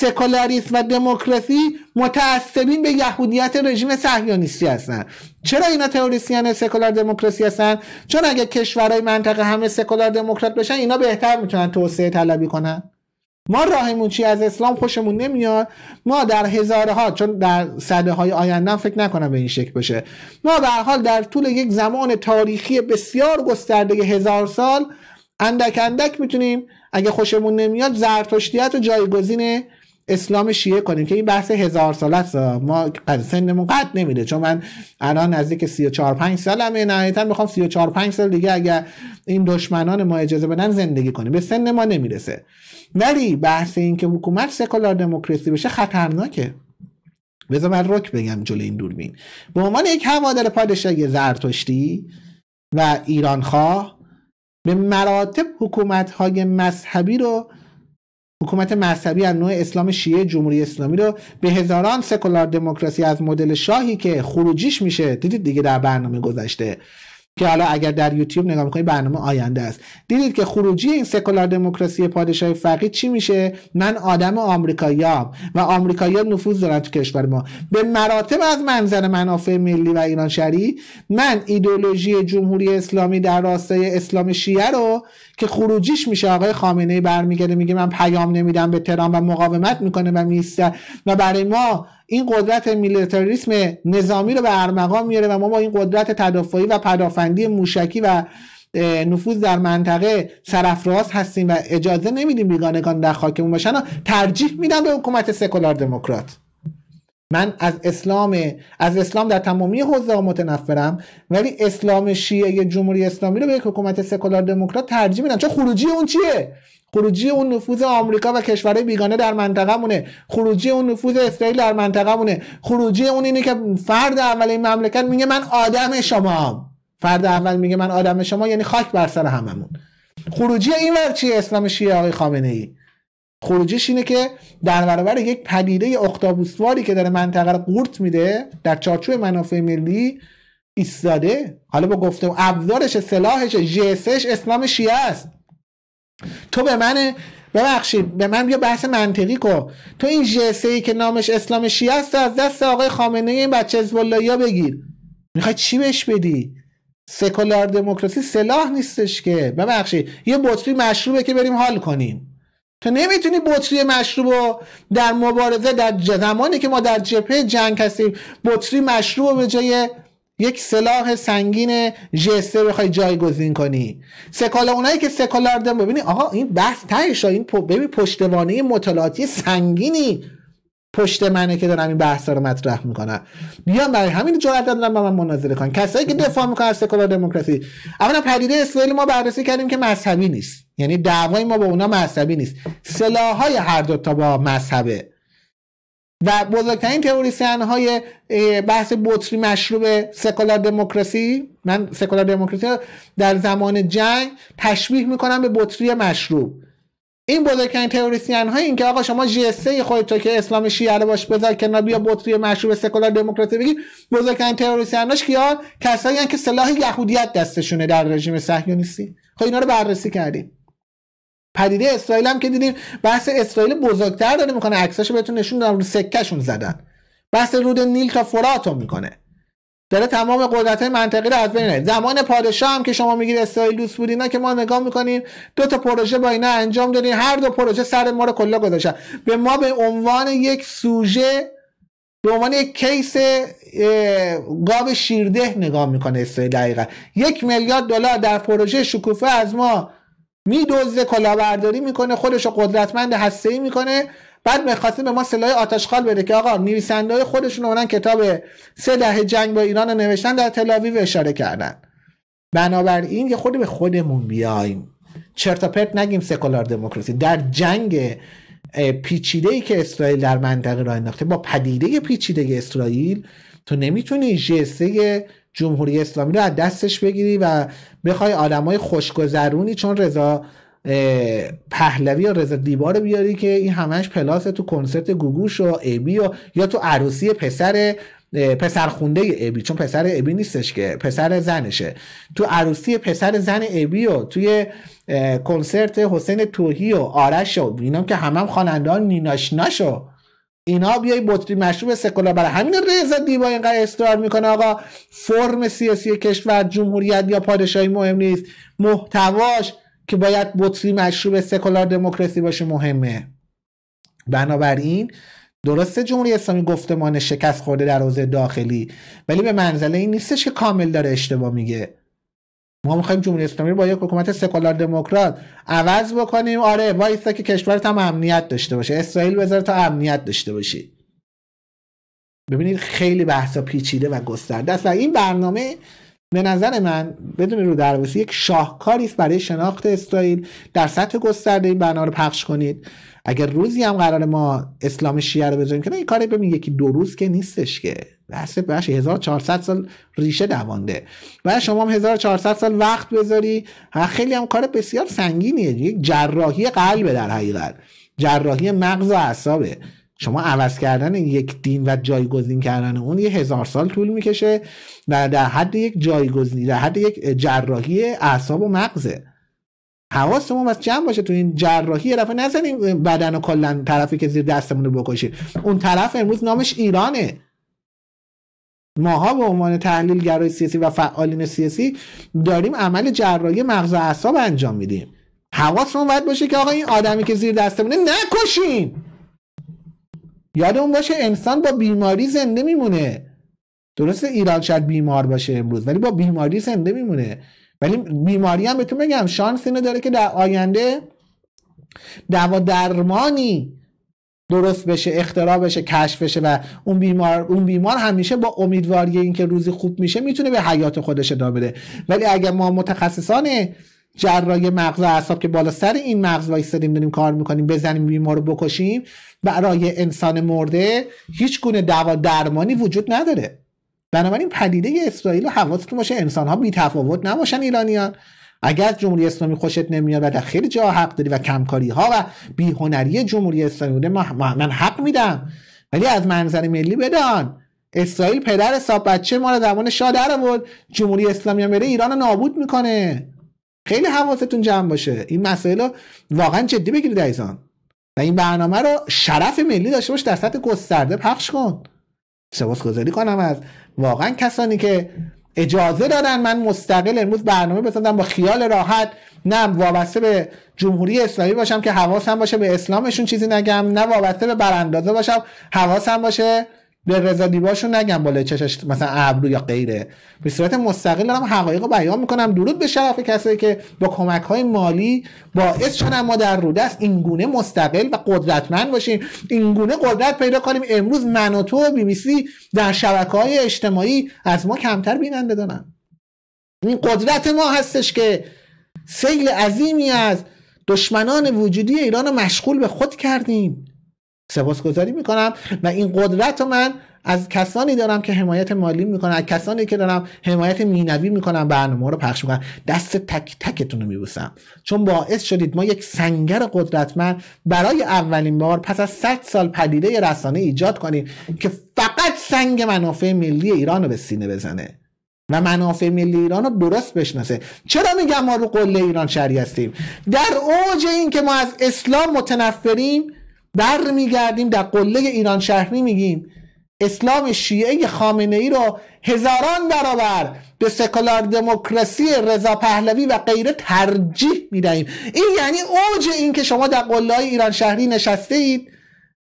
سکولاریسم و دموکراسی متعصبین به یهودیت رژیم صهیونیستی هستن. چرا اینا تئوریسین سکولار دموکراسی هستن؟ چون اگه کشورهای منطقه همه سکولار دموکرات بشن اینا بهتر می‌تونن توسعه طلبی کنن. ما راهمون چی از اسلام؟ خوشمون نمیاد. ما در هزارها چون در صده های آینده فکر نکنم به این شکل بشه ما به حال در طول یک زمان تاریخی بسیار گسترده هزار سال اندک اندک می‌تونیم. اگه خوشمون نمیاد زرتشتیت و جایگزین اسلام شیعه کنیم که این بحث هزار سال است. ما سنمون قد نمیده. چون من الان نزدیک 34 5 سالمه. نهایتا می‌خوام 34 5 سال دیگه اگر این دشمنان ما اجازه بدن زندگی کنیم. به سن ما نمی‌رسه. ولی بحث این که حکومت سکولار دموکراسی بشه خطرناکه. بذار من رک بگم جلوی این دوربین. به عنوان یک هوادار پادشاهی زرتشتی و ایرانخواه به مراتب حکومت های مذهبی رو حکومت مذهبی از نوع اسلام شیعه جمهوری اسلامی رو به هزاران سکولار دموکراسی از مدل شاهی که خروجیش میشه دیدید دیگه در برنامه گذشته. که حالا اگر در یوتیوب نگاه می‌کنید برنامه آینده است. دیدید که خروجی این سکولار دموکراسی پادشاه فقید چی میشه؟ من آدم آمریکاییام و آمریکایی‌ها نفوذ دارن تو کشور ما. به مراتب از منظر منافع ملی و ایران شهری من ایدولوژی جمهوری اسلامی در راستای اسلام شیعه رو که خروجیش میشه. آقای خامنه ای برمیگرده میگه من پیام نمیدم به تهران و مقاومت می‌کنه و میسته و برای ما این قدرت میلیتاریسم نظامی رو به ارمغان میاره و ما با این قدرت تدافعی و پدافندی موشکی و نفوذ در منطقه سرفراز هستیم و اجازه نمیدیم بیگانگان در خاکمون باشن ترجیح میدم به حکومت سکولار دموکرات. من از اسلام از اسلام در تمامی حوزه متنفرم ولی اسلام شیعه جمهوری اسلامی رو به یک حکومت سکولار دموکرات ترجیح میدم. چون خروجی اون چیه؟ خروجی اون نفوذ آمریکا و کشورهای بیگانه در منطقه مونه خروجی اون نفوذ اسرائیل در منطقه مونه خروجی اون اینه که فرد اول این مملکت میگه من آدم شما فرد اول میگه من آدم شما یعنی خاک بر سر هممون. خروجی این ور چیه؟ اسلام شیعه آقای خامنه ای خروجیش اینه که در برابر یک پدیده اختابوسواری که داره منطقه رو قورت میده در چارچوب منافع ملی ایستاده. حالا با گفتم ابزارش سلاحش جسش اسلام شیعه است. تو به من ببخشید به من بیا بحث منطقی کن. تو این جسه ای که نامش اسلام شیعه است از دست آقای خامنه این بچه حزب بگیر. می‌خوای چی بهش بدی؟ سکولار دموکراسی سلاح نیستش که. ببخشید یه بطری مشروبه که بریم حال کنیم. تو نمی‌تونی بطری مشروب رو در مبارزه در زمانی که ما در جبهه جنگ هستیم بطری مشروب به جای یک سلاح سنگین جسته بخوای جایگزین کنی. سکال اونایی که سکالار دم ببینی آقا این بحث تهش این ببین پشتوانه مطالعاتی سنگینی. پشت منه که دارم این بحث رو مطرح می‌کنم. بیان برای همین جرأت دادن با من مناظره کنن کسایی که دفاع می‌کنن از سکولار دموکراسی. اولا پدیده اسرائیل ما بررسی کردیم که مذهبی نیست. یعنی دعوای ما با اونا مذهبی نیست. سلاحهای هر دو تا با مذهبه. و بزرگترین تئوریسین های بحث بطری مشروب سکولار دموکراسی. من سکولار دموکراسی در زمان جنگ تشبیه می‌کنم به بطری مشروب. این بزرگترین تئوریسین های این که آقا شما جسته خودت که اسلام شیعه رو باش بذار کنار بیا بطری مشروب سکولار دموکراسی بگی بزرگترین تئوریسین هاش کیا کسایی که سلاح یهودیت دستشونه در رژیم صهیونیستی. خب اینا رو بررسی کردیم. پدیده اسرائیل هم که دیدیم بحث اسرائیل بزرگتر داره می‌کنه عکساشو بهتون نشون دادم رو سکهشون زدن. بحث رود نیل تا فرات می‌کنه. داره تمام قدرت های منطقی رو از بین زمان پادشاه هم که شما میگید اسرائیل دوست بود اینا که ما نگاه می‌کنیم دو تا پروژه با اینا انجام دادیم هر دو پروژه سر ما رو کلا گذاشتن. به ما به عنوان یک سوژه به عنوان یک کیس گاو شیرده نگاه می‌کنه اسرائیل دقیقا. یک میلیارد دلار در پروژه شکوفه از ما میدوزه کلاهبرداری می‌کنه خودش رو قدرتمند هسته می‌کنه. بعد می‌خواسته به ما سلاح آتشخال بده که آقا نویسنده خودشون اونن کتاب سه دهه جنگ با ایران رو نوشتن در تلاویو اشاره کردن. بنابراین یه خود به خودمون بیایم. چرت پرت نگیم سکولار دموکراسی. در جنگ پیچیده ای که اسرائیل در منطقه را انداخته با پدیده پیچیده اسرائیل تو نمی‌تونی جسه جمهوری اسلامی رو از دستش بگیری و بخوای آدمای خوشگذرونی چون رضا پهلوی یا رضا دیبا رو بیاری که این همش پلاس تو کنسرت گوگوش و ایبی و یا تو عروسی پسر پسر خونده ایبی چون پسر ایبی نیستش که پسر زنشه. تو عروسی پسر زن ایبی و توی کنسرت حسین توهی و آرش و اینا که همم هم خوانندهان نیناشناش و اینا بیای بطری مشروب سکولار برای همین رضا دیبا اینقدر اصرار می‌کنه. آقا فرم سیاسی کشور جمهوریت یا پادشاهی مهم نیست. محتواش که باید بطری مشروب سکولار دموکراسی باشه مهمه. بنابراین درسته جمهوری اسلامی گفتمان شکست خورده در حوزه داخلی ولی به منزله این نیستش که کامل داره اشتباه میگه. ما می‌خوایم جمهوری اسلامی با یک حکومت سکولار دموکرات عوض بکنیم. آره وایستا که کشورت هم امنیت داشته باشه. اسرائیل بذاره تا امنیت داشته باشی ببینید خیلی بحثا پیچیده و گسترده است و این برنامه به نظر من بدون رو درواسی یک شاهکاری است برای شناخت اسرائیل. در سطح گسترده این برنامه رو پخش کنید. اگر روزی هم قرار ما اسلام شیعه رو بذاریم که این کاری ببین یکی دو روز که نیستش که. بحث بحث 1400 سال ریشه دوانده. و شما هم 1400 سال وقت بذاری خیلی هم کار بسیار سنگینیه. یک جراحی قلبه در حقیقت. جراحی مغز و اعصابه. شما عوض کردن یک دین و جایگزین کردن اون یه هزار سال طول می‌کشه و در حد یک جایگزینی در حد یک جراحی اعصاب و مغزه. حواسمون بس جمع باشه تو این جراحی یه دفعه نزنیم بدن و کلا طرفی که زیر دستمون رو بکشیم. اون طرف امروز نامش ایرانه. ماها به عنوان تحلیلگرای سیاسی و فعالین سیاسی داریم عمل جراحی مغز و اعصاب انجام میدیم. حواسمون باید باشه که آقا این آدمی که زیر دستمونه نکشیم یادمون باشه انسان با بیماری زنده میمونه. درسته ایران شاید بیمار باشه امروز ولی با بیماری زنده میمونه. ولی بیماری هم بهتون بگم شانس اینو داره که در آینده دوا درمانی درست بشه اختراع بشه کشف بشه و اون بیمار اون بیمار همیشه با امیدواری اینکه روزی خوب میشه می‌تونه به حیات خودش ادامه بده. ولی اگر ما متخصصان جراحی مغز و اعصاب که بالا سر این مغز وایسادیم داریم کار می‌کنیم بزنیم بیمار رو بکشیم برای انسان مرده هیچ گونه دوا درمانی وجود نداره. بنابراین پدیده اسرائیل حواستون باشه انسان ها بی تفاوت نباشن ایرانیان. اگر از جمهوری اسلامی خوشت نمیاد و در خیلی جا حق داری و کمکاری ها و بیهنری جمهوری اسلامی بوده من حق میدم. ولی از منظر ملی بدان. اسرائیل پدر حساب بچه ما رو زمان شاه در بود جمهوری اسلامی هم بره ایران رو نابود می‌کنه. خیلی حواستون جمع باشه. این مسئله واقعا جدی بگیرید ایزان و این برنامه رو شرف ملی داشته باش در سطح گسترده پخش کن. گذاری کنم از واقعا کسانی که اجازه دارن من مستقل امروز برنامه بسازم. با خیال راحت نه وابسته به جمهوری اسلامی باشم که حواسم باشه به اسلامشون چیزی نگم نه وابسته به براندازه باشم حواسم باشه به رضا دیباشون نگم بالا چشش مثلا ابرو یا غیره. به صورت مستقل دارم حقایق بیان می‌کنم. درود به شرف کسایی که با کمک های مالی باعث شدن ما در رودست این گونه مستقل و قدرتمند باشیم. این گونه قدرت پیدا کنیم. امروز من و تو بی بی سی در شبکه های اجتماعی از ما کمتر بیننده دارن. این قدرت ما هستش که سیل عظیمی از دشمنان وجودی ایران رو مشغول به خود کردیم. سپاسگزاری می‌کنم و این قدرت رو من از کسانی دارم که حمایت مالی می‌کنن از کسانی که دارم حمایت مینوی می‌کنم برنامه رو پخش می‌کنم دست تک تکتون رو میبوسم. چون باعث شدید ما یک سنگر قدرتمند برای اولین بار پس از 100 سال پدیده رسانه ایجاد کنیم که فقط سنگ منافع ملی ایران رو به سینه بزنه و منافع ملی ایران رو درست بشناسه. چرا میگم ما رو قله ایران شهری هستیم؟ در اوج این که ما از اسلام متنفریم برمیگردیم در قله ایران شهری میگیم اسلام شیعه خامنه ای رو هزاران برابر به سکولار دموکراسی رضا پهلوی و غیره ترجیح می‌دهیم. این یعنی اوج این که شما در قله ایران شهری نشسته اید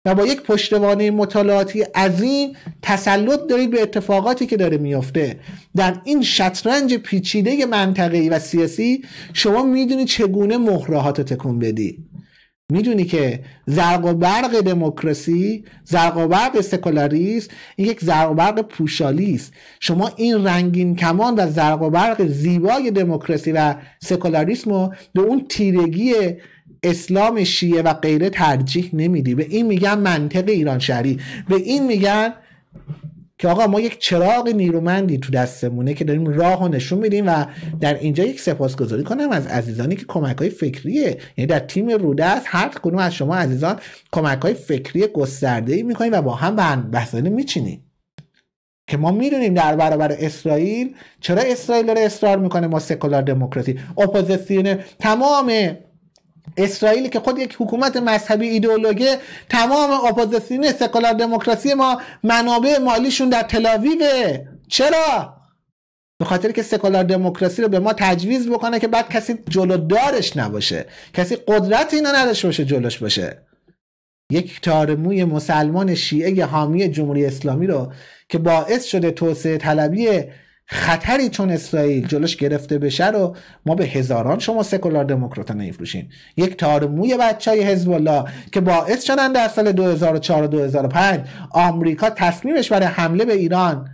و با یک پشتوانه مطالعاتی عظیم تسلط دارید به اتفاقاتی که داره میافته. در این شطرنج پیچیده منطقه‌ای و سیاسی شما می‌دونید چگونه مهرهات تکون بدی می‌دونی که زرق و برق دموکراسی زرق و برق سکولاریسم این یک زرق و برق پوشالی است شما این رنگین کمان و زرق و برق زیبای دموکراسی و سکولاریسم رو به اون تیرگی اسلام شیعه و غیره ترجیح نمیدی. به این میگن منطق ایران شهری. به این میگن که آقا ما یک چراغ نیرومندی تو دستمونه که داریم راه و نشون میدیم و در اینجا یک سپاسگزاری کنم از عزیزانی که کمک های فکریه. یعنی در تیم رودست هر کدوم از شما عزیزان کمک های فکری گسترده ای و با هم بحثانه میچینیم که ما می‌دونیم در برابر اسرائیل چرا اسرائیل داره اصرار می‌کنه ما سکولار دموکراسی. اپوزیسیون تمام اسرائیلی که خود یک حکومت مذهبی ایدئولوژی تمام اپوزیسیون سکولار دموکراسی ما منابع مالیشون در تلاویوه چرا؟ به خاطر که سکولار دموکراسی رو به ما تجویز بکنه که بعد کسی جلو دارش نباشه. کسی قدرت اینا نداشته باشه جلوش باشه. یک تارموی مسلمان شیعه حامی جمهوری اسلامی رو که باعث شده توسعه طلبی خطری چون اسرائیل جلوش گرفته بشه رو ما به هزاران شما سکولار دموکرات نمیفروشیم یک تار موی بچه های حزب الله که باعث شدن در سال 2004 و 2005 آمریکا تصمیمش برای حمله به ایران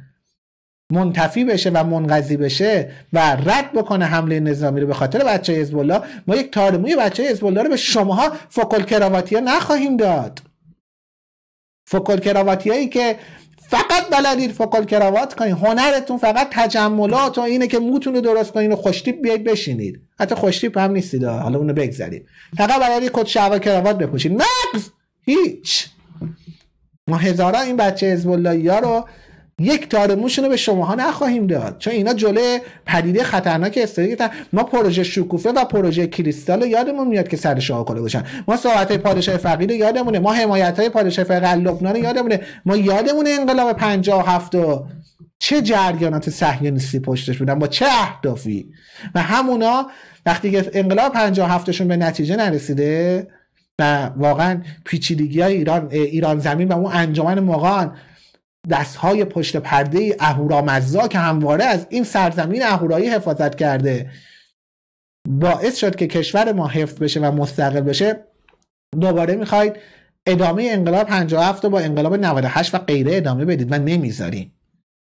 منتفی بشه و منقضی بشه و رد بکنه حمله نظامی رو به خاطر بچه حزب الله ما یک تار موی بچه حزب الله رو به شماها فوکل کراواتی ها نخواهیم داد. فوکل کراواتی که فقط بلدید فوکل کراوات کنید هنرتون فقط تجملات و اینه که موتون درست کنید و خوشتیپ بیاید بشینید. حتی خوشتیپ هم نیستید. حالا اونو بگذارید فقط بلدید کت شعب کراوات بپوشید نقص! هیچ! ما هزاران این بچه حزب رو یک تار موشون رو به شماها نخواهیم داد. چون اینا جلوی پدیده خطرناک استراتژی ما پروژه شکوفه و پروژه کریستال یادمون میاد که سر شاه کلا باشن ما صحبت پادشاه فقید یادمونه. ما حمایت های پادشاه فقید لبنان یادمونه. ما یادمونه انقلاب 57 و چه جریانات صهیونیستی پشتش بودن. با چه اهدافی. و همونا وقتی که انقلاب 57 شون به نتیجه نرسیده و واقعا پیچیدگی های ایران ایران زمین و اون انجمن مغان دستهای پشت پرده اهورامزدا که همواره از این سرزمین اهورایی حفاظت کرده باعث شد که کشور ما حفظ بشه و مستقل بشه. دوباره می‌خواید ادامه انقلاب 57 رو با انقلاب 98 و غیره ادامه بدید. و نمی‌ذاریم.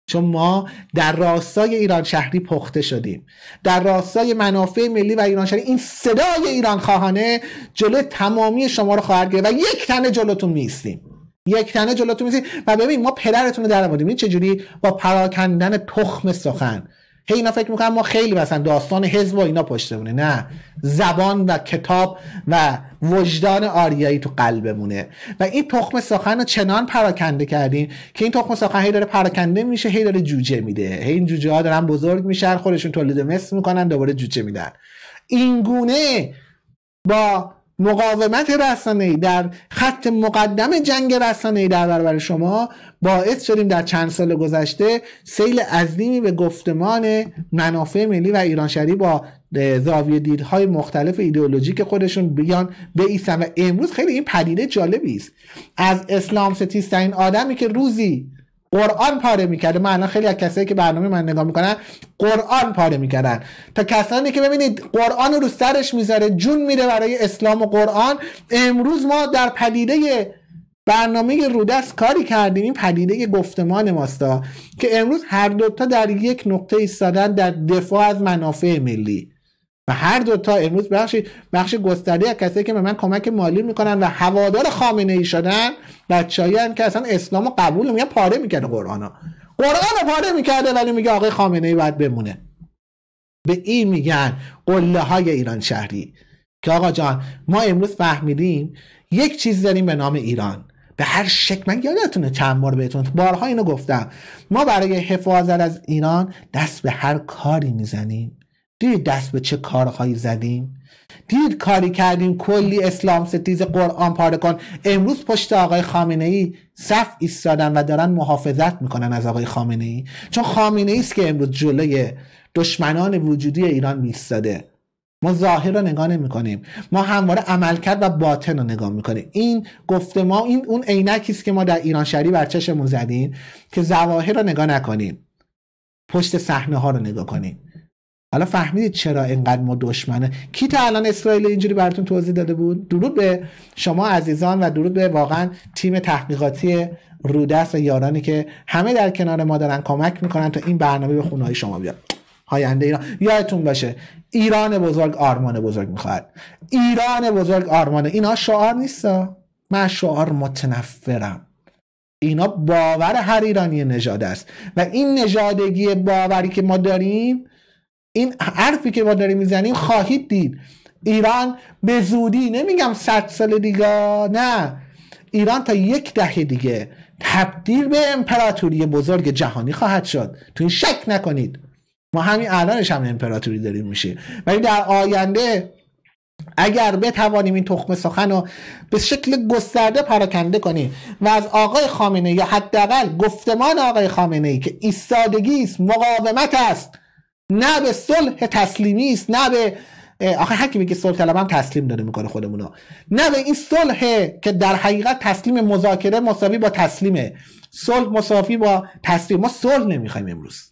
چون ما در راستای ایران شهری پخته شدیم. در راستای منافع ملی و ایران شهری این صدای ایران خواهانه جلو تمامی شما رو خواهد گرفت و یک تنه جلوتون میستیم یک تنه جلوتون میزید و ببین ما پدرتون رو در آوردیم. این چجوری؟ با پراکندن تخم سخن. هی اینا فکر می‌کنن ما خیلی مثلا داستان حزب و اینا پشتمونه. نه. زبان و کتاب و وجدان آریایی تو قلبمونه. و این تخم سخن رو چنان پراکنده کردیم که این تخم سخن هی داره پراکنده میشه هی داره جوجه میده. هی این جوجه ها دارن بزرگ میشن خودشون تولید مثل می‌کنن دوباره جوجه میدن. این گونه با مقاومت ای در خط مقدم جنگ ای در برابر شما باعث شدیم در چند سال گذشته سیل عظیمی به گفتمان منافع ملی و ایران شهری با زاویه دیدهای مختلف ایدئولوژیک خودشون بیان ایسن و امروز خیلی این پدیده جالبی است. از اسلام ستیسترین آدمی که روزی قرآن پاره می‌کرده. من الان خیلی از کسایی که برنامه من نگاه می‌کنن قرآن پاره می‌کردن. تا کسانی که ببینید قرآن رو سرش می‌ذاره جون میره برای اسلام و قرآن. امروز ما در پدیده برنامه رودست کاری کردیم. این پدیده گفتمان ماستا که امروز هر دوتا در یک نقطه ایستادن در دفاع از منافع ملی. و هر دو تا امروز بخش بخش گسترده از کسایی که به من کمک مالی می‌کنن و هوادار خامنه ای شدن بچه‌ای که اصلا اسلامو قبول نمی‌کنن پاره می‌کنه قرآن قرآن پاره می‌کرده ولی میگه آقای خامنه ای باید بمونه. به این میگن قله های ایران شهری. که آقا جان ما امروز فهمیدیم یک چیز داریم به نام ایران. به هر شکل من یادتونه چند بار بهتون بارها اینو گفتم. ما برای حفاظت از ایران دست به هر کاری می‌زنیم. دید دست به چه کارهایی زدیم؟ دید کاری کردیم کلی اسلام ستیز قرآن پاره کن امروز پشت آقای خامنه ای صف ایستادن و دارن محافظت می‌کنن از آقای خامنه ای چون خامنه ای است که امروز جلوی دشمنان وجودی ایران میستاده ما ظاهر رو نگاه نمی کنیم ما همواره عملکرد و باطن رو نگاه می‌کنیم. این گفته ما این اون عینکی است که ما در ایران شهری بر چشمون زدیم که ظواهر رو نگاه نکنیم. پشت صحنه ها رو نگاه کنیم. حالا فهمیدید چرا اینقدر ما دشمنه؟ کی تا الان اسرائیل اینجوری براتون توضیح داده بود؟ درود به شما عزیزان و درود به واقعا تیم تحقیقاتی رودست و یارانی که همه در کنار ما دارن کمک می‌کنن تا این برنامه به خونه های شما بیاد. هاینده ایران. یادتون باشه ایران بزرگ آرمان بزرگ می‌خواد ایران بزرگ آرمانه. اینا شعار نیستا. من شعار متنفرم. اینا باور هر ایرانی نژاد است. و این نژادگی باوری که ما داریم این حرفی که ما داریم می‌زنیم خواهید دید. ایران به زودی نمیگم صد سال دیگه نه. ایران تا یک دهه دیگه تبدیل به امپراتوری بزرگ جهانی خواهد شد. تو این شک نکنید. ما همین الانش هم امپراتوری داریم میشه ولی در آینده اگر بتوانیم این تخم سخن رو به شکل گسترده پراکنده کنیم و از آقای خامنه یا حداقل گفتمان آقای خامنه ای که ایستادگی است مقاومت است نه به صلح تسلیمی است نه به آخه هر کی میگه صلح طلب هم تسلیم داره می‌کنه خودمونو نه به این صلح که در حقیقت تسلیم مذاکره مساوی با تسلیمه. صلح مساوی با تسلیم. ما صلح نمی‌خوایم امروز.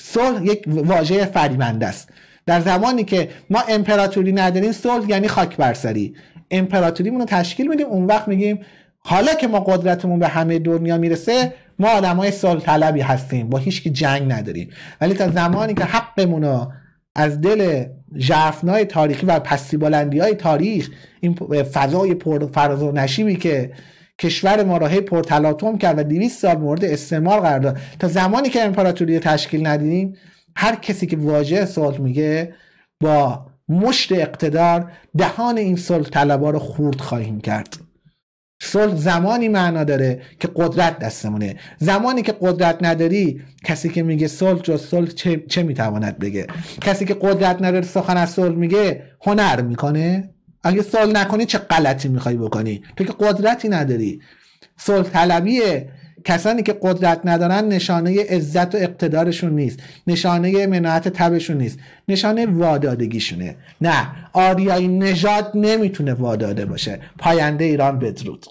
صلح یک واژه فریبنده است. در زمانی که ما امپراتوری نداریم صلح یعنی خاک برسری امپراتوریمون رو تشکیل میدیم اون وقت میگیم حالا که ما قدرتمون به همه دنیا می‌رسه ما آدمای صلح طلبی هستیم با هیچ جنگ نداریم. ولی تا زمانی که حقمون رو از دل ژرفنای تاریخی و پستی بلندی های تاریخ این فضای پر فراز و نشیبی که کشور ما را هی پرتلاطم کرد و 200 سال مورد استعمار قرار داد تا زمانی که امپراتوری تشکیل ندیدیم هر کسی که واژه صلح میگه با مشت اقتدار دهان این صلح طلبا رو خورد خواهیم کرد. صلح زمانی معنا داره که قدرت دستمونه. زمانی که قدرت نداری کسی که میگه صلح جز صلح چه, چه می‌تواند بگه؟ کسی که قدرت نداره سخن از صلح میگه هنر می‌کنه؟ اگه صلح نکنی چه غلطی می‌خوای بکنی؟ تو که قدرتی نداری. صلح طلبیه. کسانی که قدرت ندارن نشانه عزت و اقتدارشون نیست. نشانه مناعت تبشون نیست. نشانه وادادگیشونه. نه آریایی نژاد نمی‌تونه واداده باشه. پاینده ایران بدرود.